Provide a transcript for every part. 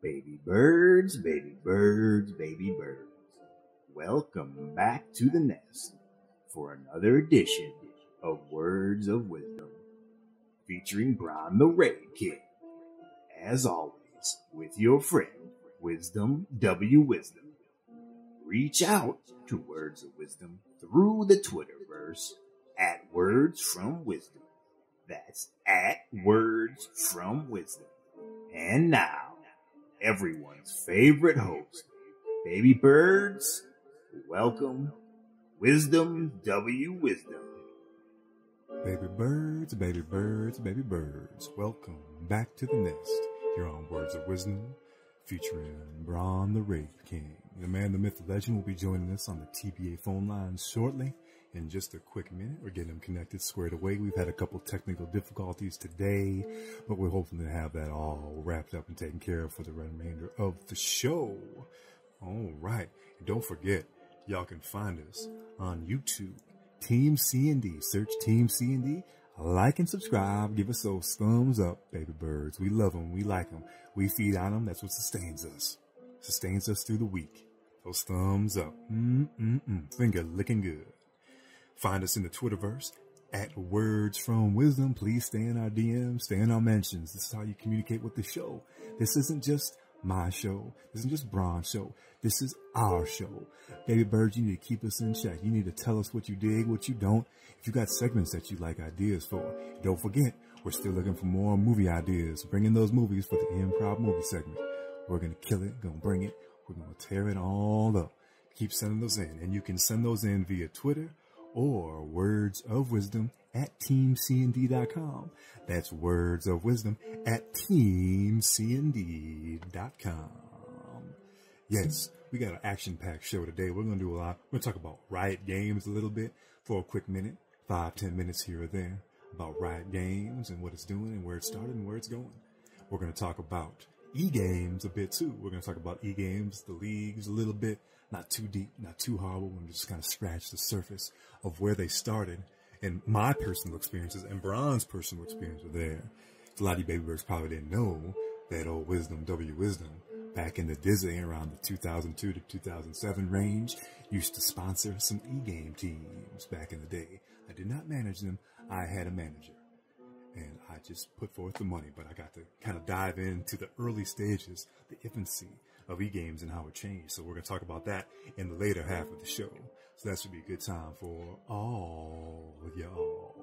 Baby birds, baby birds, baby birds. Welcome back to the nest for another edition of Words of Wisdom featuring Brian the Raid King. As always, with your friend, Wisdom W. Wisdom. Reach out to Words of Wisdom through the Twitterverse at Words from Wisdom. That's at Words from Wisdom. And now, everyone's favorite host, Baby Birds, welcome Wisdom W. Wisdom. Baby birds, baby birds, baby birds, welcome back to the nest. Here on Words of Wisdom, featuring Braun the Raid King. The man, the myth, the legend will be joining us on the TBA phone line shortly. In just a quick minute, we're getting them connected, squared away. We've had a couple technical difficulties today, but we're hoping to have that all wrapped up and taken care of for the remainder of the show. All right. And don't forget, y'all can find us on YouTube. Team C&D. Search Team C&D. Like and subscribe. Give us those thumbs up, baby birds. We love them. We like them. We feed on them. That's what sustains us. Sustains us through the week. Those thumbs up. Mm-mm-mm. Finger licking good. Find us in the Twitterverse at Words from Wisdom. Please stay in our DMs, stay in our mentions. This is how you communicate with the show. This isn't just my show. This isn't just Braun's show. This is our show. Baby Birds, you need to keep us in check. You need to tell us what you dig, what you don't. If you got segments that you like ideas for, don't forget, we're still looking for more movie ideas. Bring in those movies for the improv movie segment. We're going to kill it, going to bring it. We're going to tear it all up. Keep sending those in. And you can send those in via Twitter or words of wisdom at teamcnd.com. That's words of wisdom at teamcnd.com. Yes, we got an action packed show today. We're going to do a lot. We're going to talk about Riot Games a little bit for a quick minute, five, ten minutes here or there about Riot Games and what it's doing and where it started and where it's going. We're going to talk about e-games a bit too. We're going to talk about e-games, the leagues a little bit, not too deep, not too horrible. We're just kind of scratch the surface of where they started and my personal experiences and Braun's personal experience were there. A lot of you baby birds probably didn't know that old Wisdom W Wisdom back in the Disney around the 2002 to 2007 range used to sponsor some e-game teams back in the day. I did not manage them. I had a manager and I just put forth the money, but I got to kind of dive into the early stages, the infancy of e-games and how it changed. So we're going to talk about that in the later half of the show. So that should be a good time for all y'all.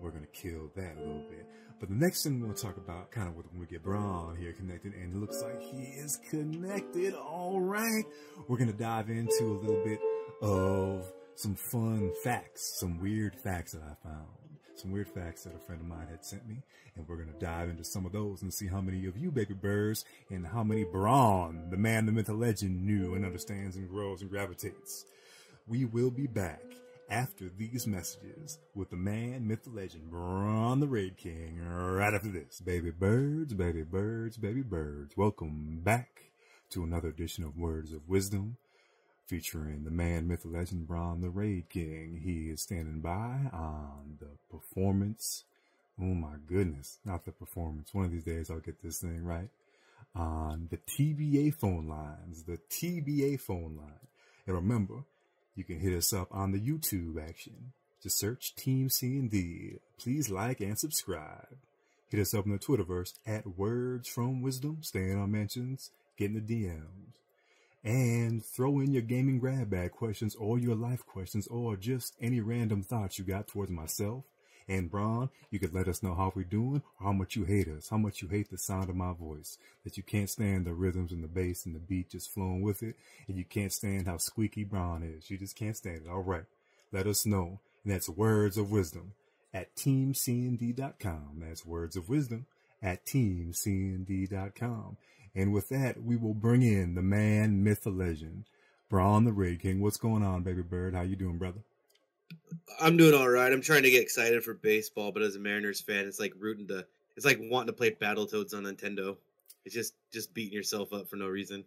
We're going to kill that a little bit. But the next thing we're to talk about, kind of when we get Braun here connected, and it looks like he is connected. All right. We're going to dive into a little bit of some fun facts, some weird facts that I found some weird facts that a friend of mine had sent me. And we're going to dive into some of those and see how many of you baby birds and how many Braun, the man, the myth, the legend, knew and understands and grows and gravitates. We will be back after these messages with the man, myth, the legend, Braun the Raid King, right after this. Baby birds, baby birds, baby birds. Welcome back to another edition of Words of Wisdom featuring the man, myth, legend, Braun the Raid King. He is standing by on the performance. Oh my goodness, not the performance. One of these days I'll get this thing right. On the TBA phone lines, the TBA phone line. And remember, you can hit us up on the YouTube action. Just search Team C and D. Please like and subscribe. Hit us up in the Twitterverse at Words from Wisdom. Stay in our mentions. Get in the DMs and throw in your gaming grab bag questions or your life questions or just any random thoughts you got towards myself and Braun. You could let us know how we're doing or how much you hate us, how much you hate the sound of my voice, that you can't stand the rhythms and the bass and the beat just flowing with it, and you can't stand how squeaky Braun is. You just can't stand it. All right. Let us know. And that's words of wisdom at teamcnd.com. That's words of wisdom at teamcnd.com. And with that, we will bring in the man, myth, the legend, Braun the Raid King. What's going on, baby bird? How you doing, brother? I'm doing all right. I'm trying to get excited for baseball, but as a Mariners fan, it's like rooting to. It's like wanting to play Battletoads on Nintendo. It's just just beating yourself up for no reason.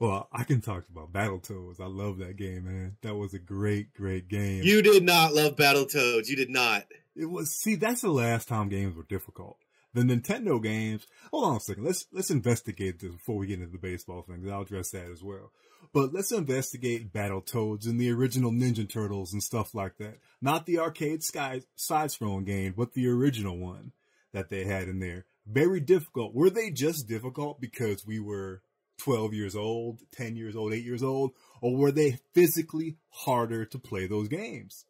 Well, I can talk about Battletoads. I love that game, man. That was a great, great game. You did not love Battletoads. You did not. It was. See, that's the last time games were difficult The Nintendo games. Hold on a second. Let's let's investigate this before we get into the baseball thing. I'll address that as well. But let's investigate Battletoads and the original Ninja Turtles and stuff like that. Not the arcade sky side-scrolling game, but the original one that they had in there. Very difficult. Were they just difficult because we were 12 years old, 10 years old, 8 years old, or were they physically harder to play those games?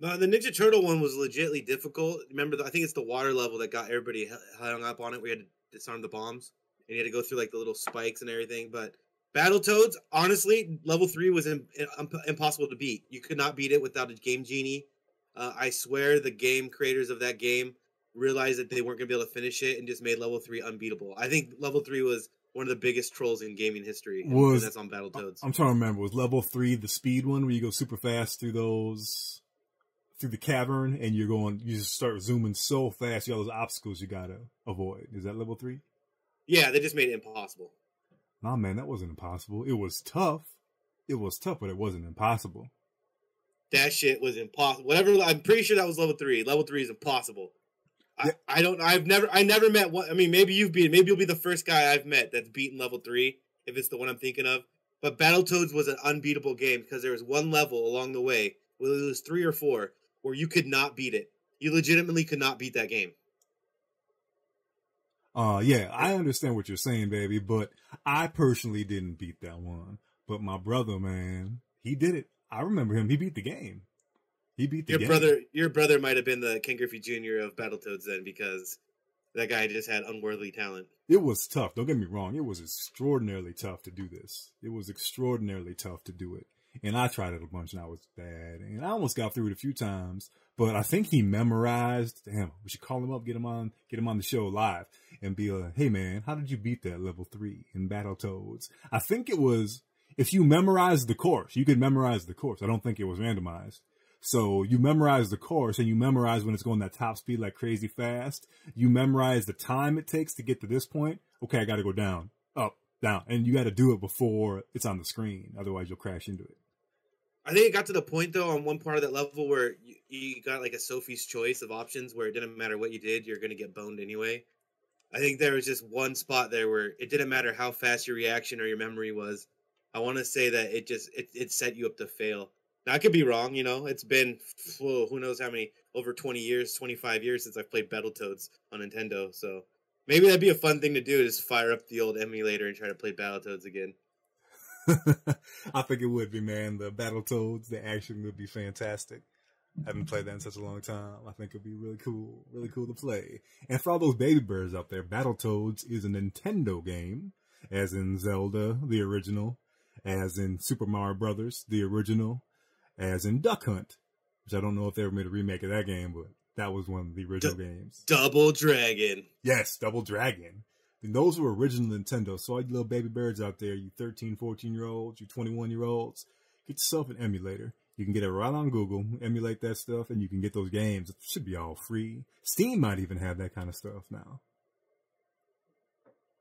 No, the Ninja Turtle one was legitly difficult. Remember, the, I think it's the water level that got everybody hung up on it. We had to disarm the bombs, and you had to go through like the little spikes and everything. But Battle Toads, honestly, level three was in, in, impossible to beat. You could not beat it without a game genie. Uh, I swear, the game creators of that game realized that they weren't going to be able to finish it and just made level three unbeatable. I think level three was one of the biggest trolls in gaming history. Was that's on Battle Toads? I'm trying to remember. Was level three the speed one where you go super fast through those? Through the cavern and you're going, you just start zooming so fast. You got those obstacles you gotta avoid. Is that level three? Yeah, they just made it impossible. Nah, man, that wasn't impossible. It was tough. It was tough, but it wasn't impossible. That shit was impossible. Whatever. I'm pretty sure that was level three. Level three is impossible. Yeah. I, I don't. I've never. I never met one. I mean, maybe you've been. Maybe you'll be the first guy I've met that's beaten level three. If it's the one I'm thinking of. But Battletoads was an unbeatable game because there was one level along the way. Whether it was three or four where you could not beat it. You legitimately could not beat that game. Uh yeah, I understand what you're saying, baby, but I personally didn't beat that one. But my brother, man, he did it. I remember him. He beat the game. He beat the your game. brother. Your brother might have been the Ken Griffey Jr. of Battletoads then, because that guy just had unworthy talent. It was tough. Don't get me wrong. It was extraordinarily tough to do this. It was extraordinarily tough to do it. And I tried it a bunch and I was bad. And I almost got through it a few times, but I think he memorized. Damn, we should call him up, get him on, get him on the show live and be like, Hey man, how did you beat that level three in Battletoads? I think it was, if you memorize the course, you could memorize the course. I don't think it was randomized. So you memorize the course and you memorize when it's going that top speed like crazy fast. You memorize the time it takes to get to this point. Okay, I got to go down, up, down, and you got to do it before it's on the screen. Otherwise, you'll crash into it. I think it got to the point though on one part of that level where you, you got like a Sophie's choice of options where it didn't matter what you did, you're going to get boned anyway. I think there was just one spot there where it didn't matter how fast your reaction or your memory was. I want to say that it just it, it set you up to fail. Now I could be wrong, you know. It's been whoa, who knows how many over 20 years, 25 years since I've played Battletoads on Nintendo. So maybe that'd be a fun thing to do, is fire up the old emulator and try to play Battletoads again. I think it would be, man. The Battle Toads, the action would be fantastic. I haven't played that in such a long time. I think it'd be really cool, really cool to play. And for all those baby birds out there, Battletoads is a Nintendo game, as in Zelda, the original, as in Super Mario Brothers, the original, as in Duck Hunt, which I don't know if they ever made a remake of that game, but that was one of the original D- games. Double Dragon. Yes, Double Dragon. And those were original Nintendo. So all you little baby birds out there, you 13, 14 year olds, you 21 year olds, get yourself an emulator. You can get it right on Google, emulate that stuff, and you can get those games. It should be all free. Steam might even have that kind of stuff now.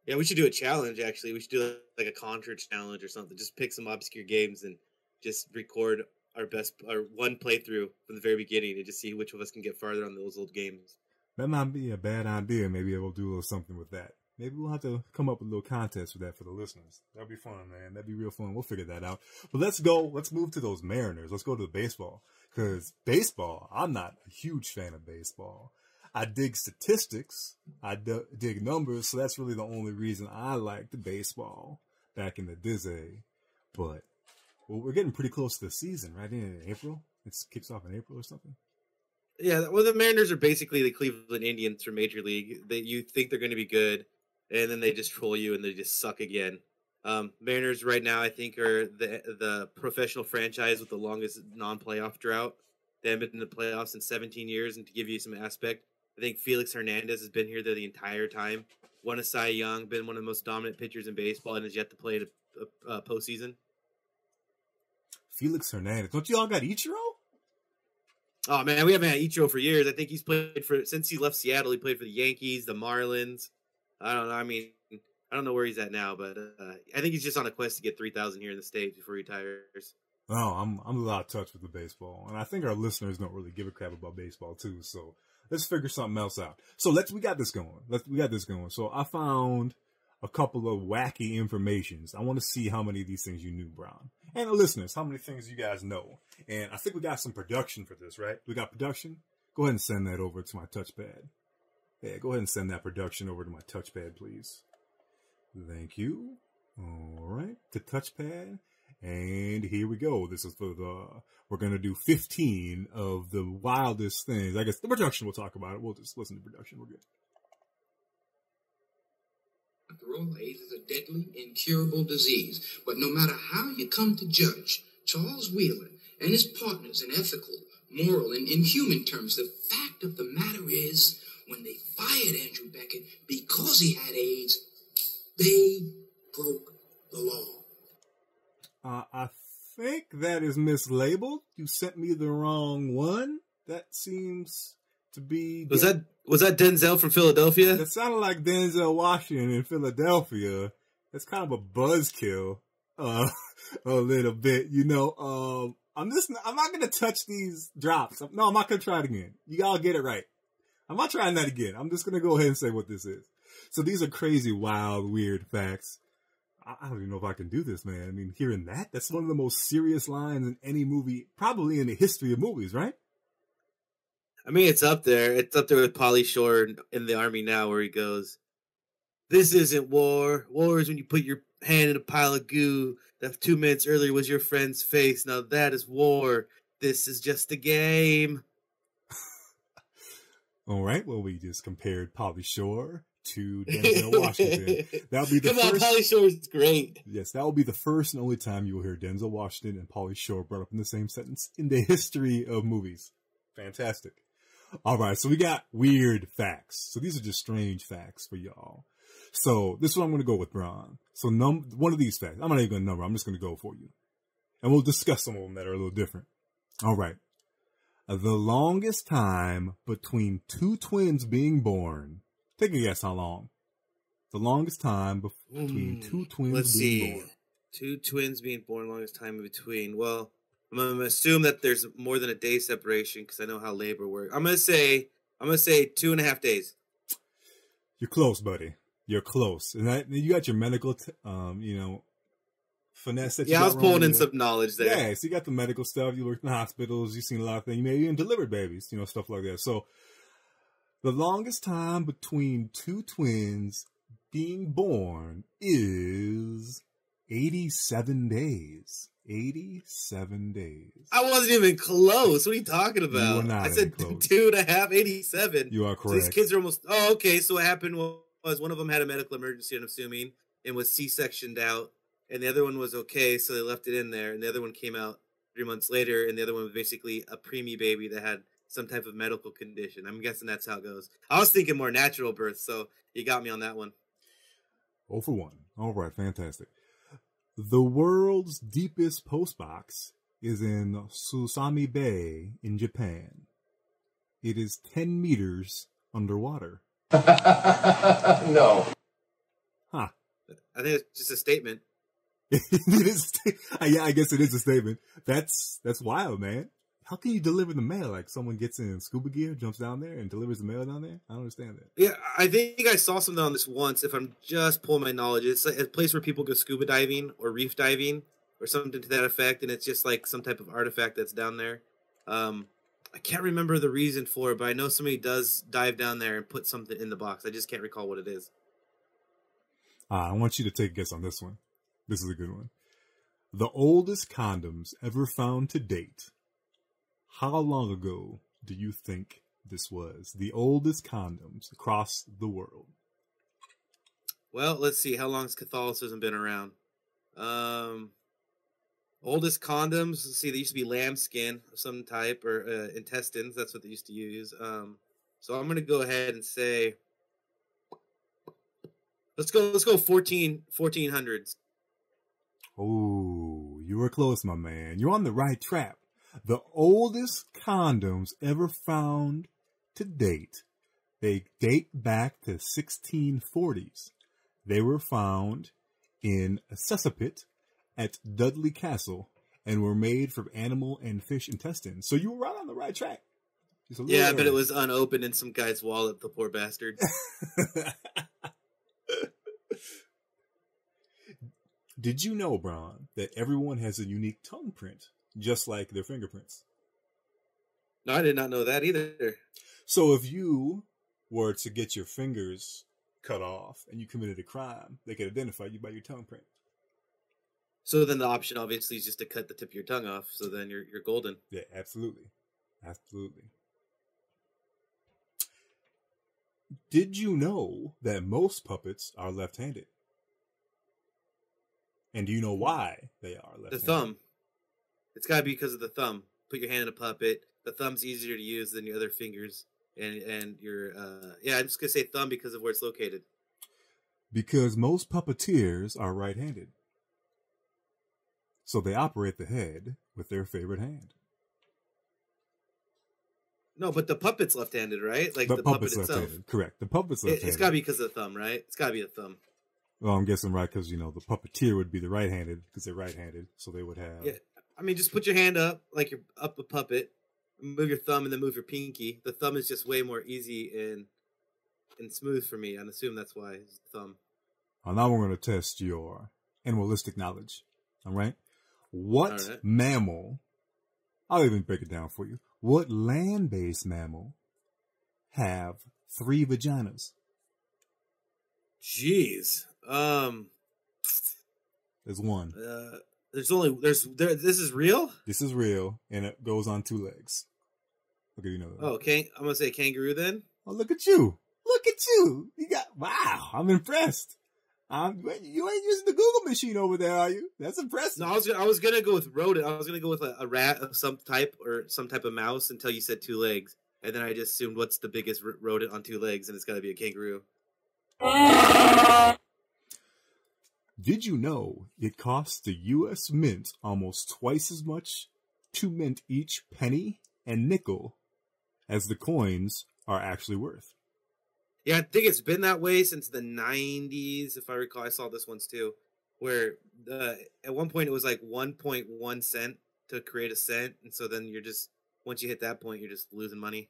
Yeah, we should do a challenge. Actually, we should do like a contra challenge or something. Just pick some obscure games and just record our best, our one playthrough from the very beginning, and just see which of us can get farther on those old games. That might be a bad idea. Maybe we'll do a little something with that. Maybe we'll have to come up with a little contest for that for the listeners. That'd be fun, man. That'd be real fun. We'll figure that out. But let's go. Let's move to those Mariners. Let's go to the baseball. Cause baseball, I'm not a huge fan of baseball. I dig statistics. I d- dig numbers. So that's really the only reason I liked baseball back in the Dizzy. But well, we're getting pretty close to the season, right? In April. It kicks off in April or something. Yeah, well, the Mariners are basically the Cleveland Indians for Major League. That you think they're going to be good, and then they just troll you and they just suck again. Um, Mariners right now, I think, are the the professional franchise with the longest non-playoff drought. They haven't been in the playoffs in 17 years, and to give you some aspect, I think Felix Hernandez has been here there the entire time. Won a Cy Young, been one of the most dominant pitchers in baseball, and has yet to play a, a, a postseason. Felix Hernandez, don't you all got Ichiro? Oh man, we haven't had Ichiro for years. I think he's played for since he left Seattle. He played for the Yankees, the Marlins, I don't know. I mean, I don't know where he's at now, but uh, I think he's just on a quest to get three thousand here in the states before he retires. Oh, I'm I'm a lot of touch with the baseball, and I think our listeners don't really give a crap about baseball too. So let's figure something else out. So let's we got this going. Let's we got this going. So I found a couple of wacky informations. I want to see how many of these things you knew, Braun. And the listeners, how many things you guys know. And I think we got some production for this, right? We got production. Go ahead and send that over to my touchpad. Yeah, go ahead and send that production over to my touchpad, please. Thank you. All right, the touchpad. And here we go. This is for the, we're going to do 15 of the wildest things. I guess the production we'll talk about it. We'll just listen to production. We're good. After all, AIDS is a deadly, incurable disease. But no matter how you come to judge Charles Wheeler and his partners in ethical, moral, and inhuman terms, the fact of the matter is, when they fired Andrew Beckett because he had AIDS, they broke the law. Uh, I think that is mislabeled. You sent me the wrong one. That seems to be. Was that was that Denzel from Philadelphia? That sounded like Denzel Washington in Philadelphia. That's kind of a buzzkill, uh, a little bit. You know, um, I'm just I'm not gonna touch these drops. No, I'm not gonna try it again. You all get it right. I'm not trying that again. I'm just gonna go ahead and say what this is. So these are crazy, wild, weird facts. I, don't even know if I can do this, man. I mean, hearing that, that's one of the most serious lines in any movie, probably in the history of movies, right? I mean, it's up there. It's up there with Pauly Shore in the army now, where he goes, "This isn't war. War is when you put your hand in a pile of goo that two minutes earlier was your friend's face. Now that is war. This is just a game." All right. Well, we just compared Pauly Shore to Denzel Washington. That'll be the Come first. on, Pauly Shore is great. Yes, that will be the first and only time you will hear Denzel Washington and Pauly Shore brought up in the same sentence in the history of movies. Fantastic. All right, so we got weird facts. So these are just strange facts for y'all. So this is what I'm going to go with, Braun. So num one of these facts. I'm not even going to number. I'm just going to go for you, and we'll discuss some of them that are a little different. All right. The longest time between two twins being born. Take a guess how long. The longest time bef- between Hmm, two twins Let's being see. born. Two twins being born, longest time in between. Well, I'm gonna assume that there's more than a day separation because I know how labor works. I'm gonna say, I'm gonna say two and a half days. You're close, buddy. You're close, and that, you got your medical, t- um, you know, finesse. That you Yeah, I was pulling in some knowledge there. Yeah, so you got the medical stuff. You worked in hospitals. You've seen a lot of things. You maybe even delivered babies, you know, stuff like that. So, the longest time between two twins being born is 87 days. 87 days. I wasn't even close. What are you talking about? not I said close. two and a half, 87. You are So these kids are almost. Oh, okay. So what happened was one of them had a medical emergency, I'm assuming, and was C-sectioned out, and the other one was okay, so they left it in there, and the other one came out three months later, and the other one was basically a preemie baby that had some type of medical condition. I'm guessing that's how it goes. I was thinking more natural birth, so you got me on that one. Oh for one. All right, fantastic. The world's deepest post box is in Susami Bay in Japan. It is 10 meters underwater. no. Huh. I think it's just a statement. it is. Yeah, I guess it is a statement. That's that's wild, man. How can you deliver the mail? Like someone gets in scuba gear, jumps down there, and delivers the mail down there? I don't understand that. Yeah, I think I saw something on this once. If I'm just pulling my knowledge, it's like a place where people go scuba diving or reef diving or something to that effect, and it's just like some type of artifact that's down there. Um, I can't remember the reason for it, but I know somebody does dive down there and put something in the box. I just can't recall what it is. Uh, I want you to take a guess on this one. This is a good one. The oldest condoms ever found to date. How long ago do you think this was? The oldest condoms across the world. Well, let's see. How long long's Catholicism been around? Um, oldest condoms. Let's see. They used to be lambskin of some type or uh, intestines. That's what they used to use. Um, so I'm gonna go ahead and say, let's go. Let's go 14, 1400s. Oh, you were close, my man. You're on the right track. The oldest condoms ever found to date, they date back to 1640s. They were found in a cesspit at Dudley Castle and were made from animal and fish intestines. So you were right on the right track. Yeah, but it was unopened in some guy's wallet. The poor bastard. Did you know, Bron, that everyone has a unique tongue print, just like their fingerprints? No, I did not know that either. So if you were to get your fingers cut off and you committed a crime, they could identify you by your tongue print. So then the option obviously is just to cut the tip of your tongue off. So then you're you're golden. Yeah, absolutely. Absolutely. Did you know that most puppets are left handed? And do you know why they are left The thumb. It's got to be because of the thumb. Put your hand in a puppet. The thumb's easier to use than your other fingers. And and your uh yeah, I'm just gonna say thumb because of where it's located. Because most puppeteers are right handed. So they operate the head with their favorite hand. No, but the puppet's left-handed, right? Like the, the, puppet puppet's left itself. Correct. The puppet's left handed. it's got to be because of the thumb, right? It's got to be the thumb. Well, I'm guessing right because, you know, the puppeteer would be the right handed because they're right handed. So they would have. Yeah. I mean, just put your hand up like you're up a puppet. Move your thumb and then move your pinky. The thumb is just way more easy and and smooth for me. I assume that's why it's the thumb. Well, now we're going to test your animalistic knowledge. All right. What All right. mammal, I'll even break it down for you. What land based mammal have three vaginas? Jeez. Um. There's one. Uh. There's only there's there. This is real. This is real and it goes on two legs. Okay, you know that. Oh, okay. I'm gonna say kangaroo then. Oh, look at you. Look at you. You got, wow, I'm impressed. Um, you ain't using the Google machine over there, are you? That's impressive. No, I was gonna, I was gonna go with rodent. I was gonna go with a, a rat of some type or some type of mouse until you said two legs, and then I just assumed what's the biggest rodent on two legs, and it's got to be a kangaroo. Did you know it costs the U.S. Mint almost twice as much to mint each penny and nickel as the coins are actually worth? Yeah, I think it's been that way since the '90s, if I recall. I saw this once too, where uh, at one point it was like 1.1 cent to create a cent, and so then you're just once you hit that point, you're just losing money.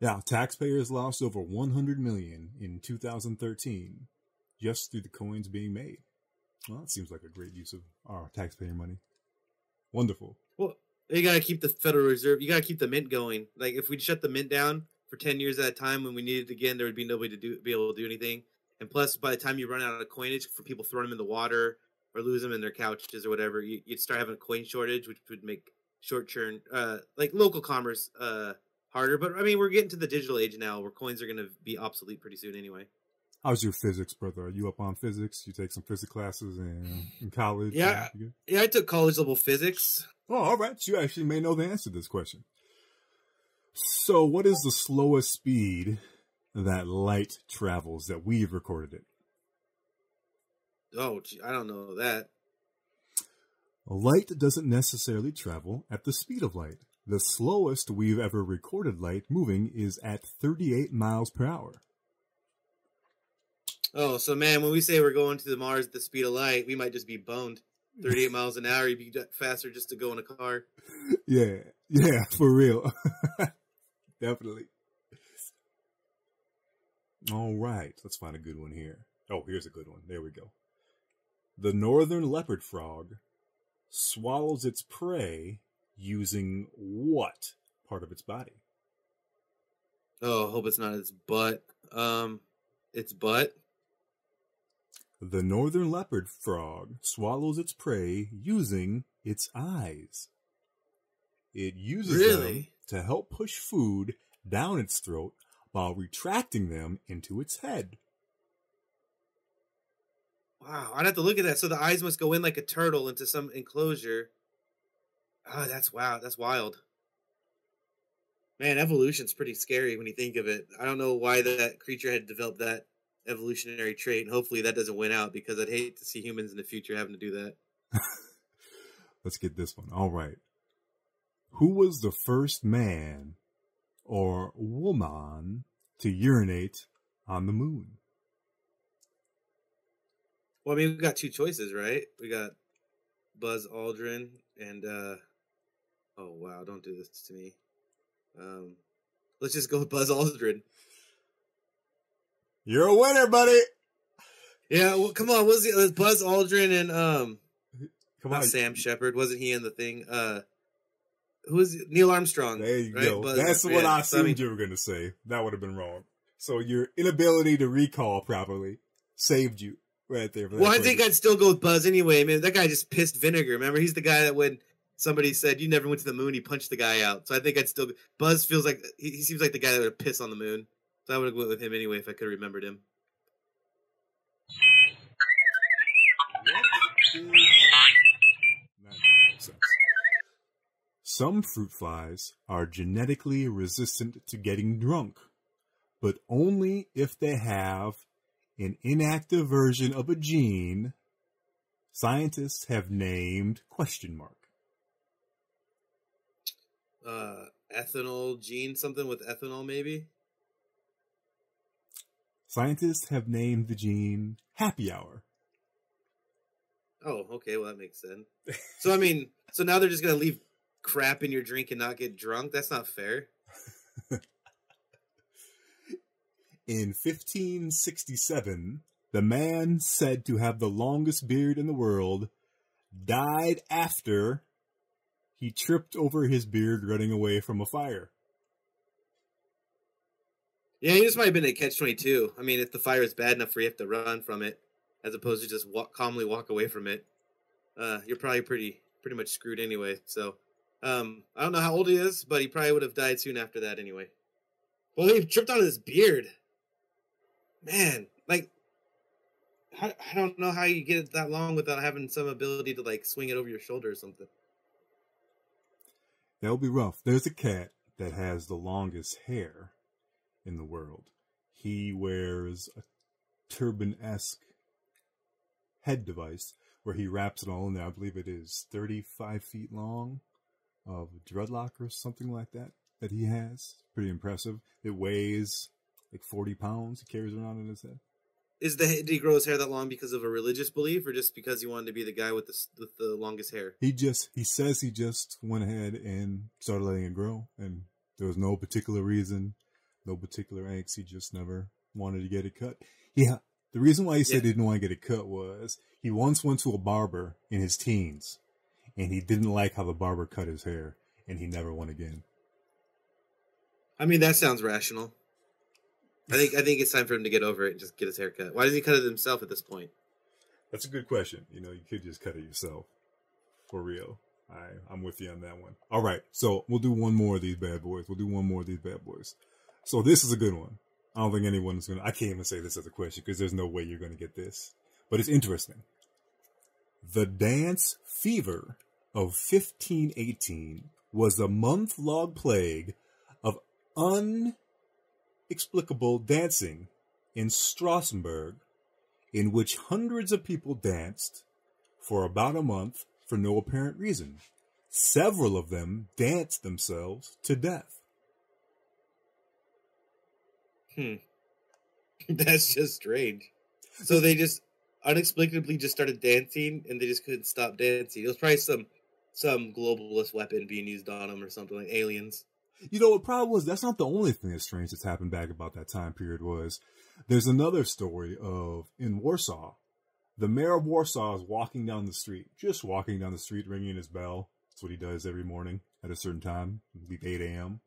Yeah, taxpayers lost over 100 million in 2013 just through the coins being made. Well, that seems like a great use of our taxpayer money. Wonderful. Well, you gotta keep the Federal Reserve. You gotta keep the mint going. Like if we shut the mint down for ten years at a time, when we need it again, there would be nobody to do be able to do anything. And plus, by the time you run out of coinage for people throwing them in the water or lose them in their couches or whatever, you, you'd start having a coin shortage, which would make short term, uh, like local commerce, uh, harder. But I mean, we're getting to the digital age now, where coins are gonna be obsolete pretty soon anyway. How's your physics, brother? Are you up on physics? You take some physics classes in, in college? Yeah. Yeah, I took college level physics. Oh, all right. You actually may know the answer to this question. So, what is the slowest speed that light travels that we've recorded it? Oh, gee, I don't know that. Light doesn't necessarily travel at the speed of light. The slowest we've ever recorded light moving is at 38 miles per hour. Oh, so man, when we say we're going to the Mars at the speed of light, we might just be boned. 38 miles an hour, you'd be faster just to go in a car. Yeah, yeah, for real. Definitely. All right, let's find a good one here. Oh, here's a good one. There we go. The northern leopard frog swallows its prey using what part of its body? Oh, I hope it's not its butt. Um, its butt. The northern leopard frog swallows its prey using its eyes. It uses them Really? to help push food down its throat while retracting them into its head. Wow, I'd have to look at that. So the eyes must go in like a turtle into some enclosure. Oh, that's wow. That's wild. Man, evolution's pretty scary when you think of it. I don't know why that creature had developed that evolutionary trait, and hopefully that doesn't win out because I'd hate to see humans in the future having to do that. Let's get this one. All right. Who was the first man or woman to urinate on the moon? Well, I mean, we've got two choices, right? We got Buzz Aldrin and uh Oh wow! Don't do this to me. Um, let's just go with Buzz Aldrin. You're a winner, buddy. Yeah, well, come on. Was Buzz Aldrin and um, Come on. Sam Shepard? Wasn't he in the thing? Uh, who it? Neil Armstrong? There you right? go. Buzz- That's what yeah, I so, assumed mean, you were going to say. That would have been wrong. So your inability to recall properly saved you right there. Well, I think. I'd still go with Buzz anyway. Man, that guy just pissed vinegar. Remember, he's the guy that when somebody said you never went to the moon, he punched the guy out. So I think I'd still. Buzz feels like he, he seems like the guy that would piss on the moon. So I would have went with him anyway if I could have remembered him. Some fruit flies are genetically resistant to getting drunk, but only if they have an inactive version of a gene scientists have named question mark. Uh, ethanol gene, something with ethanol, maybe. Scientists have named the gene happy hour. Oh, okay. Well, that makes sense. So I mean, so now they're just gonna leave crap in your drink and not get drunk. That's not fair. In 1567, the man said to have the longest beard in the world died after he tripped over his beard running away from a fire. Yeah, he just might have been a catch twenty two. I mean, if the fire is bad enough for you have to run from it, as opposed to just walk, calmly walk away from it, uh, you're probably pretty pretty much screwed anyway. So, um, I don't know how old he is, but he probably would have died soon after that anyway. Well, he tripped on his beard. Man, like, I, I don't know how you get it that long without having some ability to like swing it over your shoulder or something. That would be rough. There's a cat that has the longest hair in the world. He wears a turban esque head device where he wraps it all in there. I believe it is 35 feet long of dreadlock or something like that that he has. Pretty impressive. It weighs like 40 pounds. He carries around in his head. Is the did he grow his hair that long because of a religious belief, or just because he wanted to be the guy with the with the longest hair? He just, he says he just went ahead and started letting it grow. And there was no particular reason, no particular angst. He just never wanted to get it cut. Yeah. The reason why he said Yeah. he didn't want to get it cut was he once went to a barber in his teens and he didn't like how the barber cut his hair and he never went again. I mean, that sounds rational. I think I think it's time for him to get over it and just get his hair cut. Why doesn't he cut it himself at this point? That's a good question. You know, you could just cut it yourself. For real. I, I'm with you on that one. All right. So we'll do one more of these bad boys. We'll do one more of these bad boys. So this is a good one. I don't think anyone's going to, I can't even say this as a question because there's no way you're going to get this, but it's interesting. The dance fever of 1518 was a month long plague of unexplicable dancing in Strasbourg in which hundreds of people danced for about a month for no apparent reason. Several of them danced themselves to death. Hmm. That's just strange. So they just unexplicably just started dancing, and they just couldn't stop dancing. It was probably some some globalist weapon being used on them or something like aliens. You know, what problem was that's not the only thing that's strange that's happened back about that time period was there's another story of in Warsaw, the mayor of Warsaw is walking down the street, just walking down the street ringing his bell. That's what he does every morning at a certain time, I 8 a.m.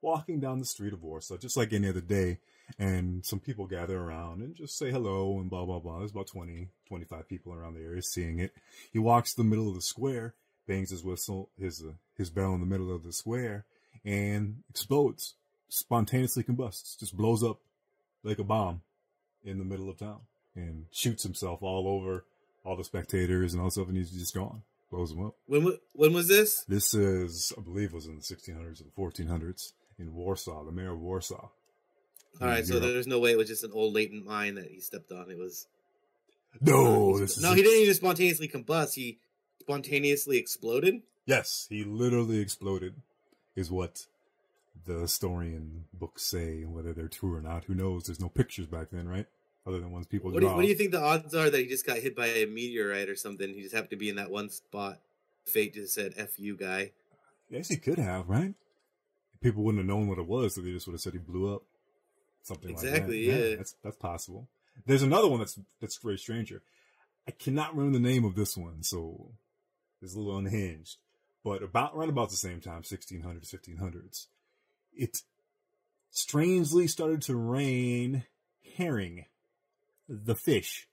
Walking down the street of Warsaw, just like any other day, and some people gather around and just say hello and blah blah blah. There's about 20, 25 people around the area seeing it. He walks the middle of the square, bangs his whistle, his uh, his bell in the middle of the square, and explodes, spontaneously combusts, just blows up like a bomb in the middle of town, and shoots himself all over all the spectators and all stuff, and he's just gone, blows them up. When when was this? This is, I believe, was in the 1600s or the 1400s in Warsaw, the mayor of Warsaw. All right, so Europe. there's no way it was just an old latent mine that he stepped on. It was no, uh, this is no, he didn't even spontaneously combust. He spontaneously exploded. Yes, he literally exploded, is what the historian books say. Whether they're true or not, who knows? There's no pictures back then, right? Other than ones people What do, what do you think the odds are that he just got hit by a meteorite or something? He just happened to be in that one spot. Fate just said "f you, guy." Yes, he could have, right? People wouldn't have known what it was, so they just would have said he blew up. Something Exactly, like that. yeah. that's that's possible. There's another one that's that's very stranger. I cannot remember the name of this one, so it's a little unhinged. But about around about the same time, 1600s, 1500s, it strangely started to rain herring, the fish.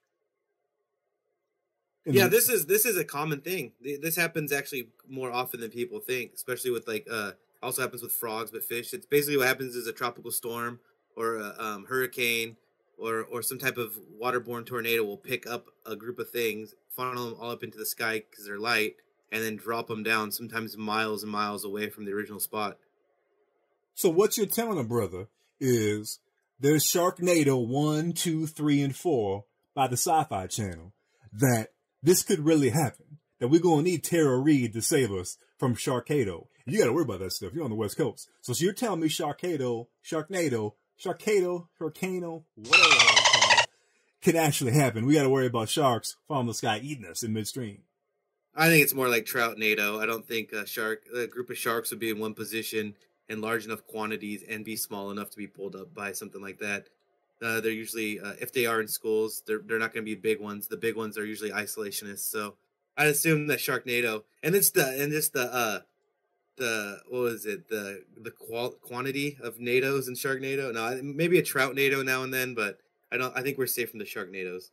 In yeah this is this is a common thing this happens actually more often than people think especially with like uh also happens with frogs but fish it's basically what happens is a tropical storm or a um, hurricane or or some type of waterborne tornado will pick up a group of things funnel them all up into the sky because they're light and then drop them down sometimes miles and miles away from the original spot So what you're telling a brother is there's Sharknado one, two, three, and four by the Sci-Fi Channel. That this could really happen. That we're gonna need Tara Reid to save us from Sharknado. You gotta worry about that stuff. You're on the West Coast. So you're telling me Sharknado, Sharknado, Sharknado, Hurricano, whatever can actually happen. We gotta worry about sharks from the sky eating us in midstream. I think it's more like trout NATO. I don't think a shark, a group of sharks would be in one position in large enough quantities and be small enough to be pulled up by something like that. Uh, they're usually, uh, if they are in schools, they're they're not going to be big ones. The big ones are usually isolationists. So I'd assume that Sharknado, and it's the and it's the uh, the what was it the the qual- quantity of NATOs in Sharknado. No, maybe a trout NATO now and then, but I don't. I think we're safe from the Sharknados.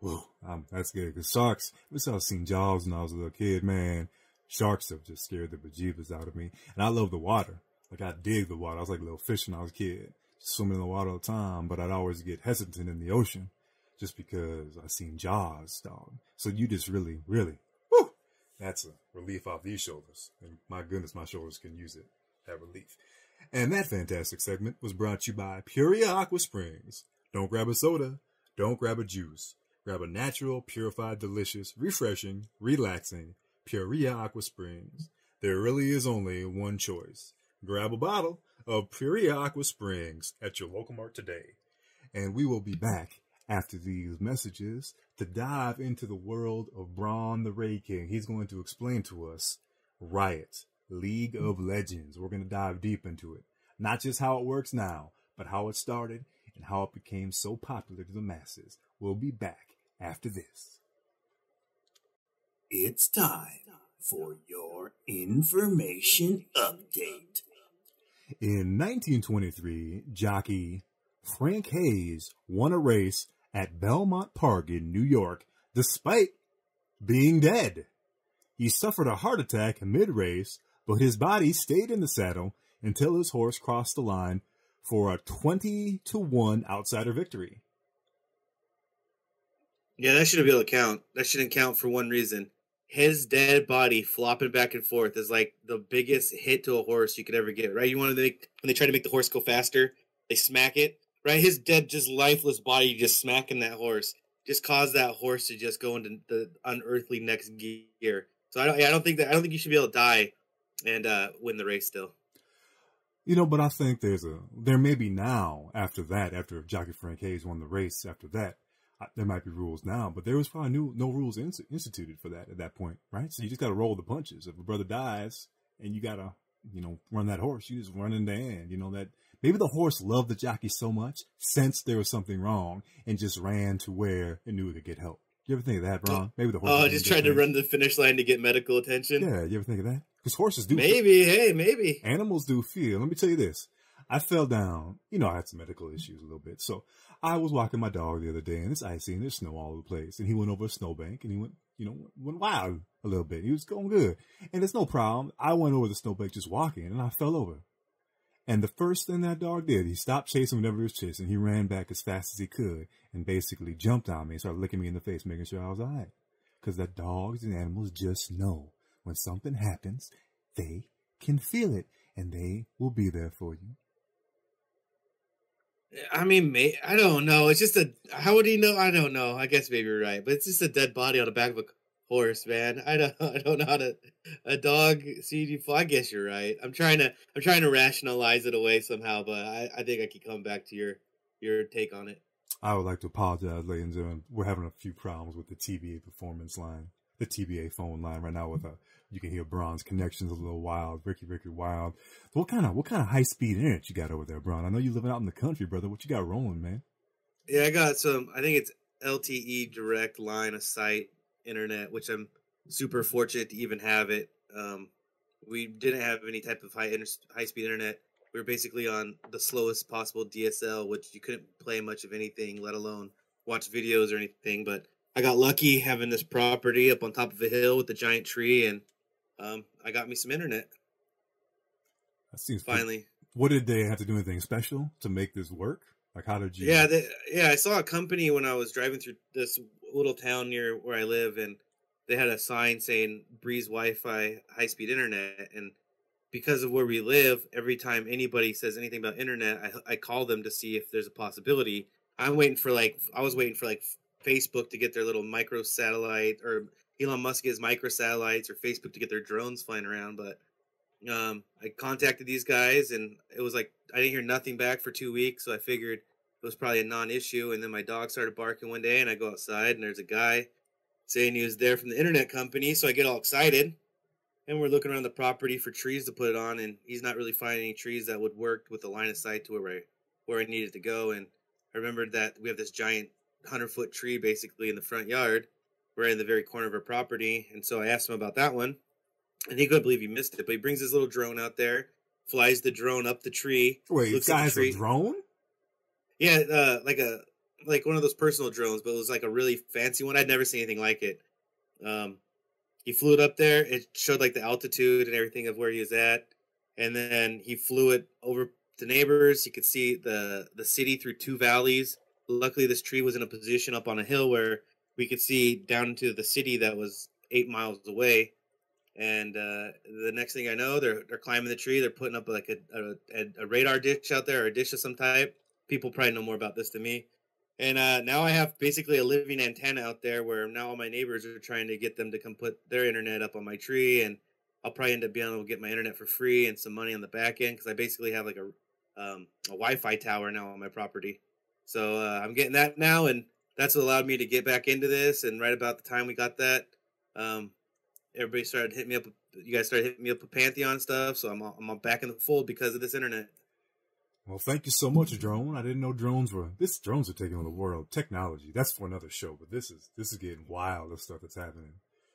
Whoa, um, that's good. Cause sharks, we saw seen Jaws when I was a little kid, man. Sharks have just scared the bejeebus out of me. And I love the water. Like I dig the water. I was like a little fish when I was a kid, swimming in the water all the time. But I'd always get hesitant in the ocean, just because I seen Jaws, dog. So you just really, really, whew, that's a relief off these shoulders. And my goodness, my shoulders can use it. That relief. And that fantastic segment was brought to you by Puria Aqua Springs. Don't grab a soda. Don't grab a juice. Grab a natural, purified, delicious, refreshing, relaxing Puria Aqua Springs. There really is only one choice. Grab a bottle of Puria Aqua Springs at your local mart today. And we will be back after these messages to dive into the world of Braun the Raid King. He's going to explain to us Riot, League of Legends. We're going to dive deep into it. Not just how it works now, but how it started and how it became so popular to the masses. We'll be back after this. It's time for your information update. In 1923, jockey Frank Hayes won a race at Belmont Park in New York despite being dead. He suffered a heart attack mid race, but his body stayed in the saddle until his horse crossed the line for a 20 to 1 outsider victory. Yeah, that shouldn't be able to count. That shouldn't count for one reason. His dead body flopping back and forth is like the biggest hit to a horse you could ever get, right? You want to make when they try to make the horse go faster, they smack it, right? His dead, just lifeless body just smacking that horse just caused that horse to just go into the unearthly next gear. So I don't, I don't think that I don't think you should be able to die and uh, win the race still. You know, but I think there's a there may be now after that after Jockey Frank Hayes won the race after that uh, there might be rules now, but there was probably new, no rules ins- instituted for that at that point, right? So you just got to roll the punches. If a brother dies and you got to you know run that horse, you just run in the end. You know that maybe the horse loved the jockey so much, sensed there was something wrong, and just ran to where it knew it could get help. You ever think of that, Ron? Maybe the horse. Oh, just trying to run the finish line to get medical attention. Yeah, you ever think of that? Because horses do. Maybe, hey, maybe. Animals do feel. Let me tell you this. I fell down. You know, I had some medical issues a little bit. So I was walking my dog the other day and it's icy and there's snow all over the place. And he went over a snowbank and he went, you know, went wild a little bit. He was going good. And it's no problem. I went over the snowbank just walking and I fell over. And the first thing that dog did, he stopped chasing whatever he was chasing. He ran back as fast as he could and basically jumped on me and started licking me in the face, making sure I was all right. Because the dogs and animals just know when something happens, they can feel it and they will be there for you. I mean, may, I don't know. It's just a. How would he know? I don't know. I guess maybe you're right, but it's just a dead body on the back of a horse, man. I don't. I don't know how to. A dog see you fall. I guess you're right. I'm trying to. I'm trying to rationalize it away somehow, but I. I think I could come back to your your take on it. I would like to apologize, ladies and gentlemen. We're having a few problems with the TBA performance line. The TBA phone line right now with a you can hear Braun's connections a little wild, Ricky Ricky wild. What kind of what kind of high speed internet you got over there, Braun? I know you living out in the country, brother. What you got rolling, man? Yeah, I got some. I think it's LTE direct line of sight internet, which I'm super fortunate to even have it. Um, we didn't have any type of high inter- high speed internet. We were basically on the slowest possible DSL, which you couldn't play much of anything, let alone watch videos or anything. But I got lucky having this property up on top of a hill with a giant tree, and um, I got me some internet That seems pretty- finally. What did they have to do anything special to make this work? Like how did you? Yeah, they, yeah. I saw a company when I was driving through this little town near where I live, and they had a sign saying "Breeze Wi-Fi high speed internet." And because of where we live, every time anybody says anything about internet, I, I call them to see if there's a possibility. I'm waiting for like I was waiting for like Facebook to get their little micro satellite or Elon Musk gets micro satellites or Facebook to get their drones flying around, but um, I contacted these guys and it was like I didn't hear nothing back for two weeks, so I figured it was probably a non-issue. And then my dog started barking one day, and I go outside and there's a guy saying he was there from the internet company, so I get all excited. And we're looking around the property for trees to put it on, and he's not really finding any trees that would work with the line of sight to where I where I needed to go. And I remembered that we have this giant hundred foot tree basically in the front yard, right in the very corner of our property. And so I asked him about that one, and he couldn't believe he missed it. But he brings his little drone out there, flies the drone up the tree. Wait, looks this at guy's a drone? Yeah, uh, like a like one of those personal drones, but it was like a really fancy one. I'd never seen anything like it. Um, he flew it up there. It showed like the altitude and everything of where he was at, and then he flew it over to neighbors. You could see the the city through two valleys. Luckily, this tree was in a position up on a hill where we could see down into the city that was eight miles away. And uh, the next thing I know, they're they're climbing the tree. They're putting up like a, a, a radar dish out there, or a dish of some type. People probably know more about this than me. And uh, now I have basically a living antenna out there where now all my neighbors are trying to get them to come put their internet up on my tree, and I'll probably end up being able to get my internet for free and some money on the back end because I basically have like a um, a Wi-Fi tower now on my property. So uh, I'm getting that now, and that's what allowed me to get back into this. And right about the time we got that, um, everybody started hitting me up. You guys started hitting me up with Pantheon stuff, so I'm I'm back in the fold because of this internet. Well, thank you so much, drone. I didn't know drones were this drones are taking over the world. Technology. That's for another show, but this is this is getting wild. The stuff that's happening.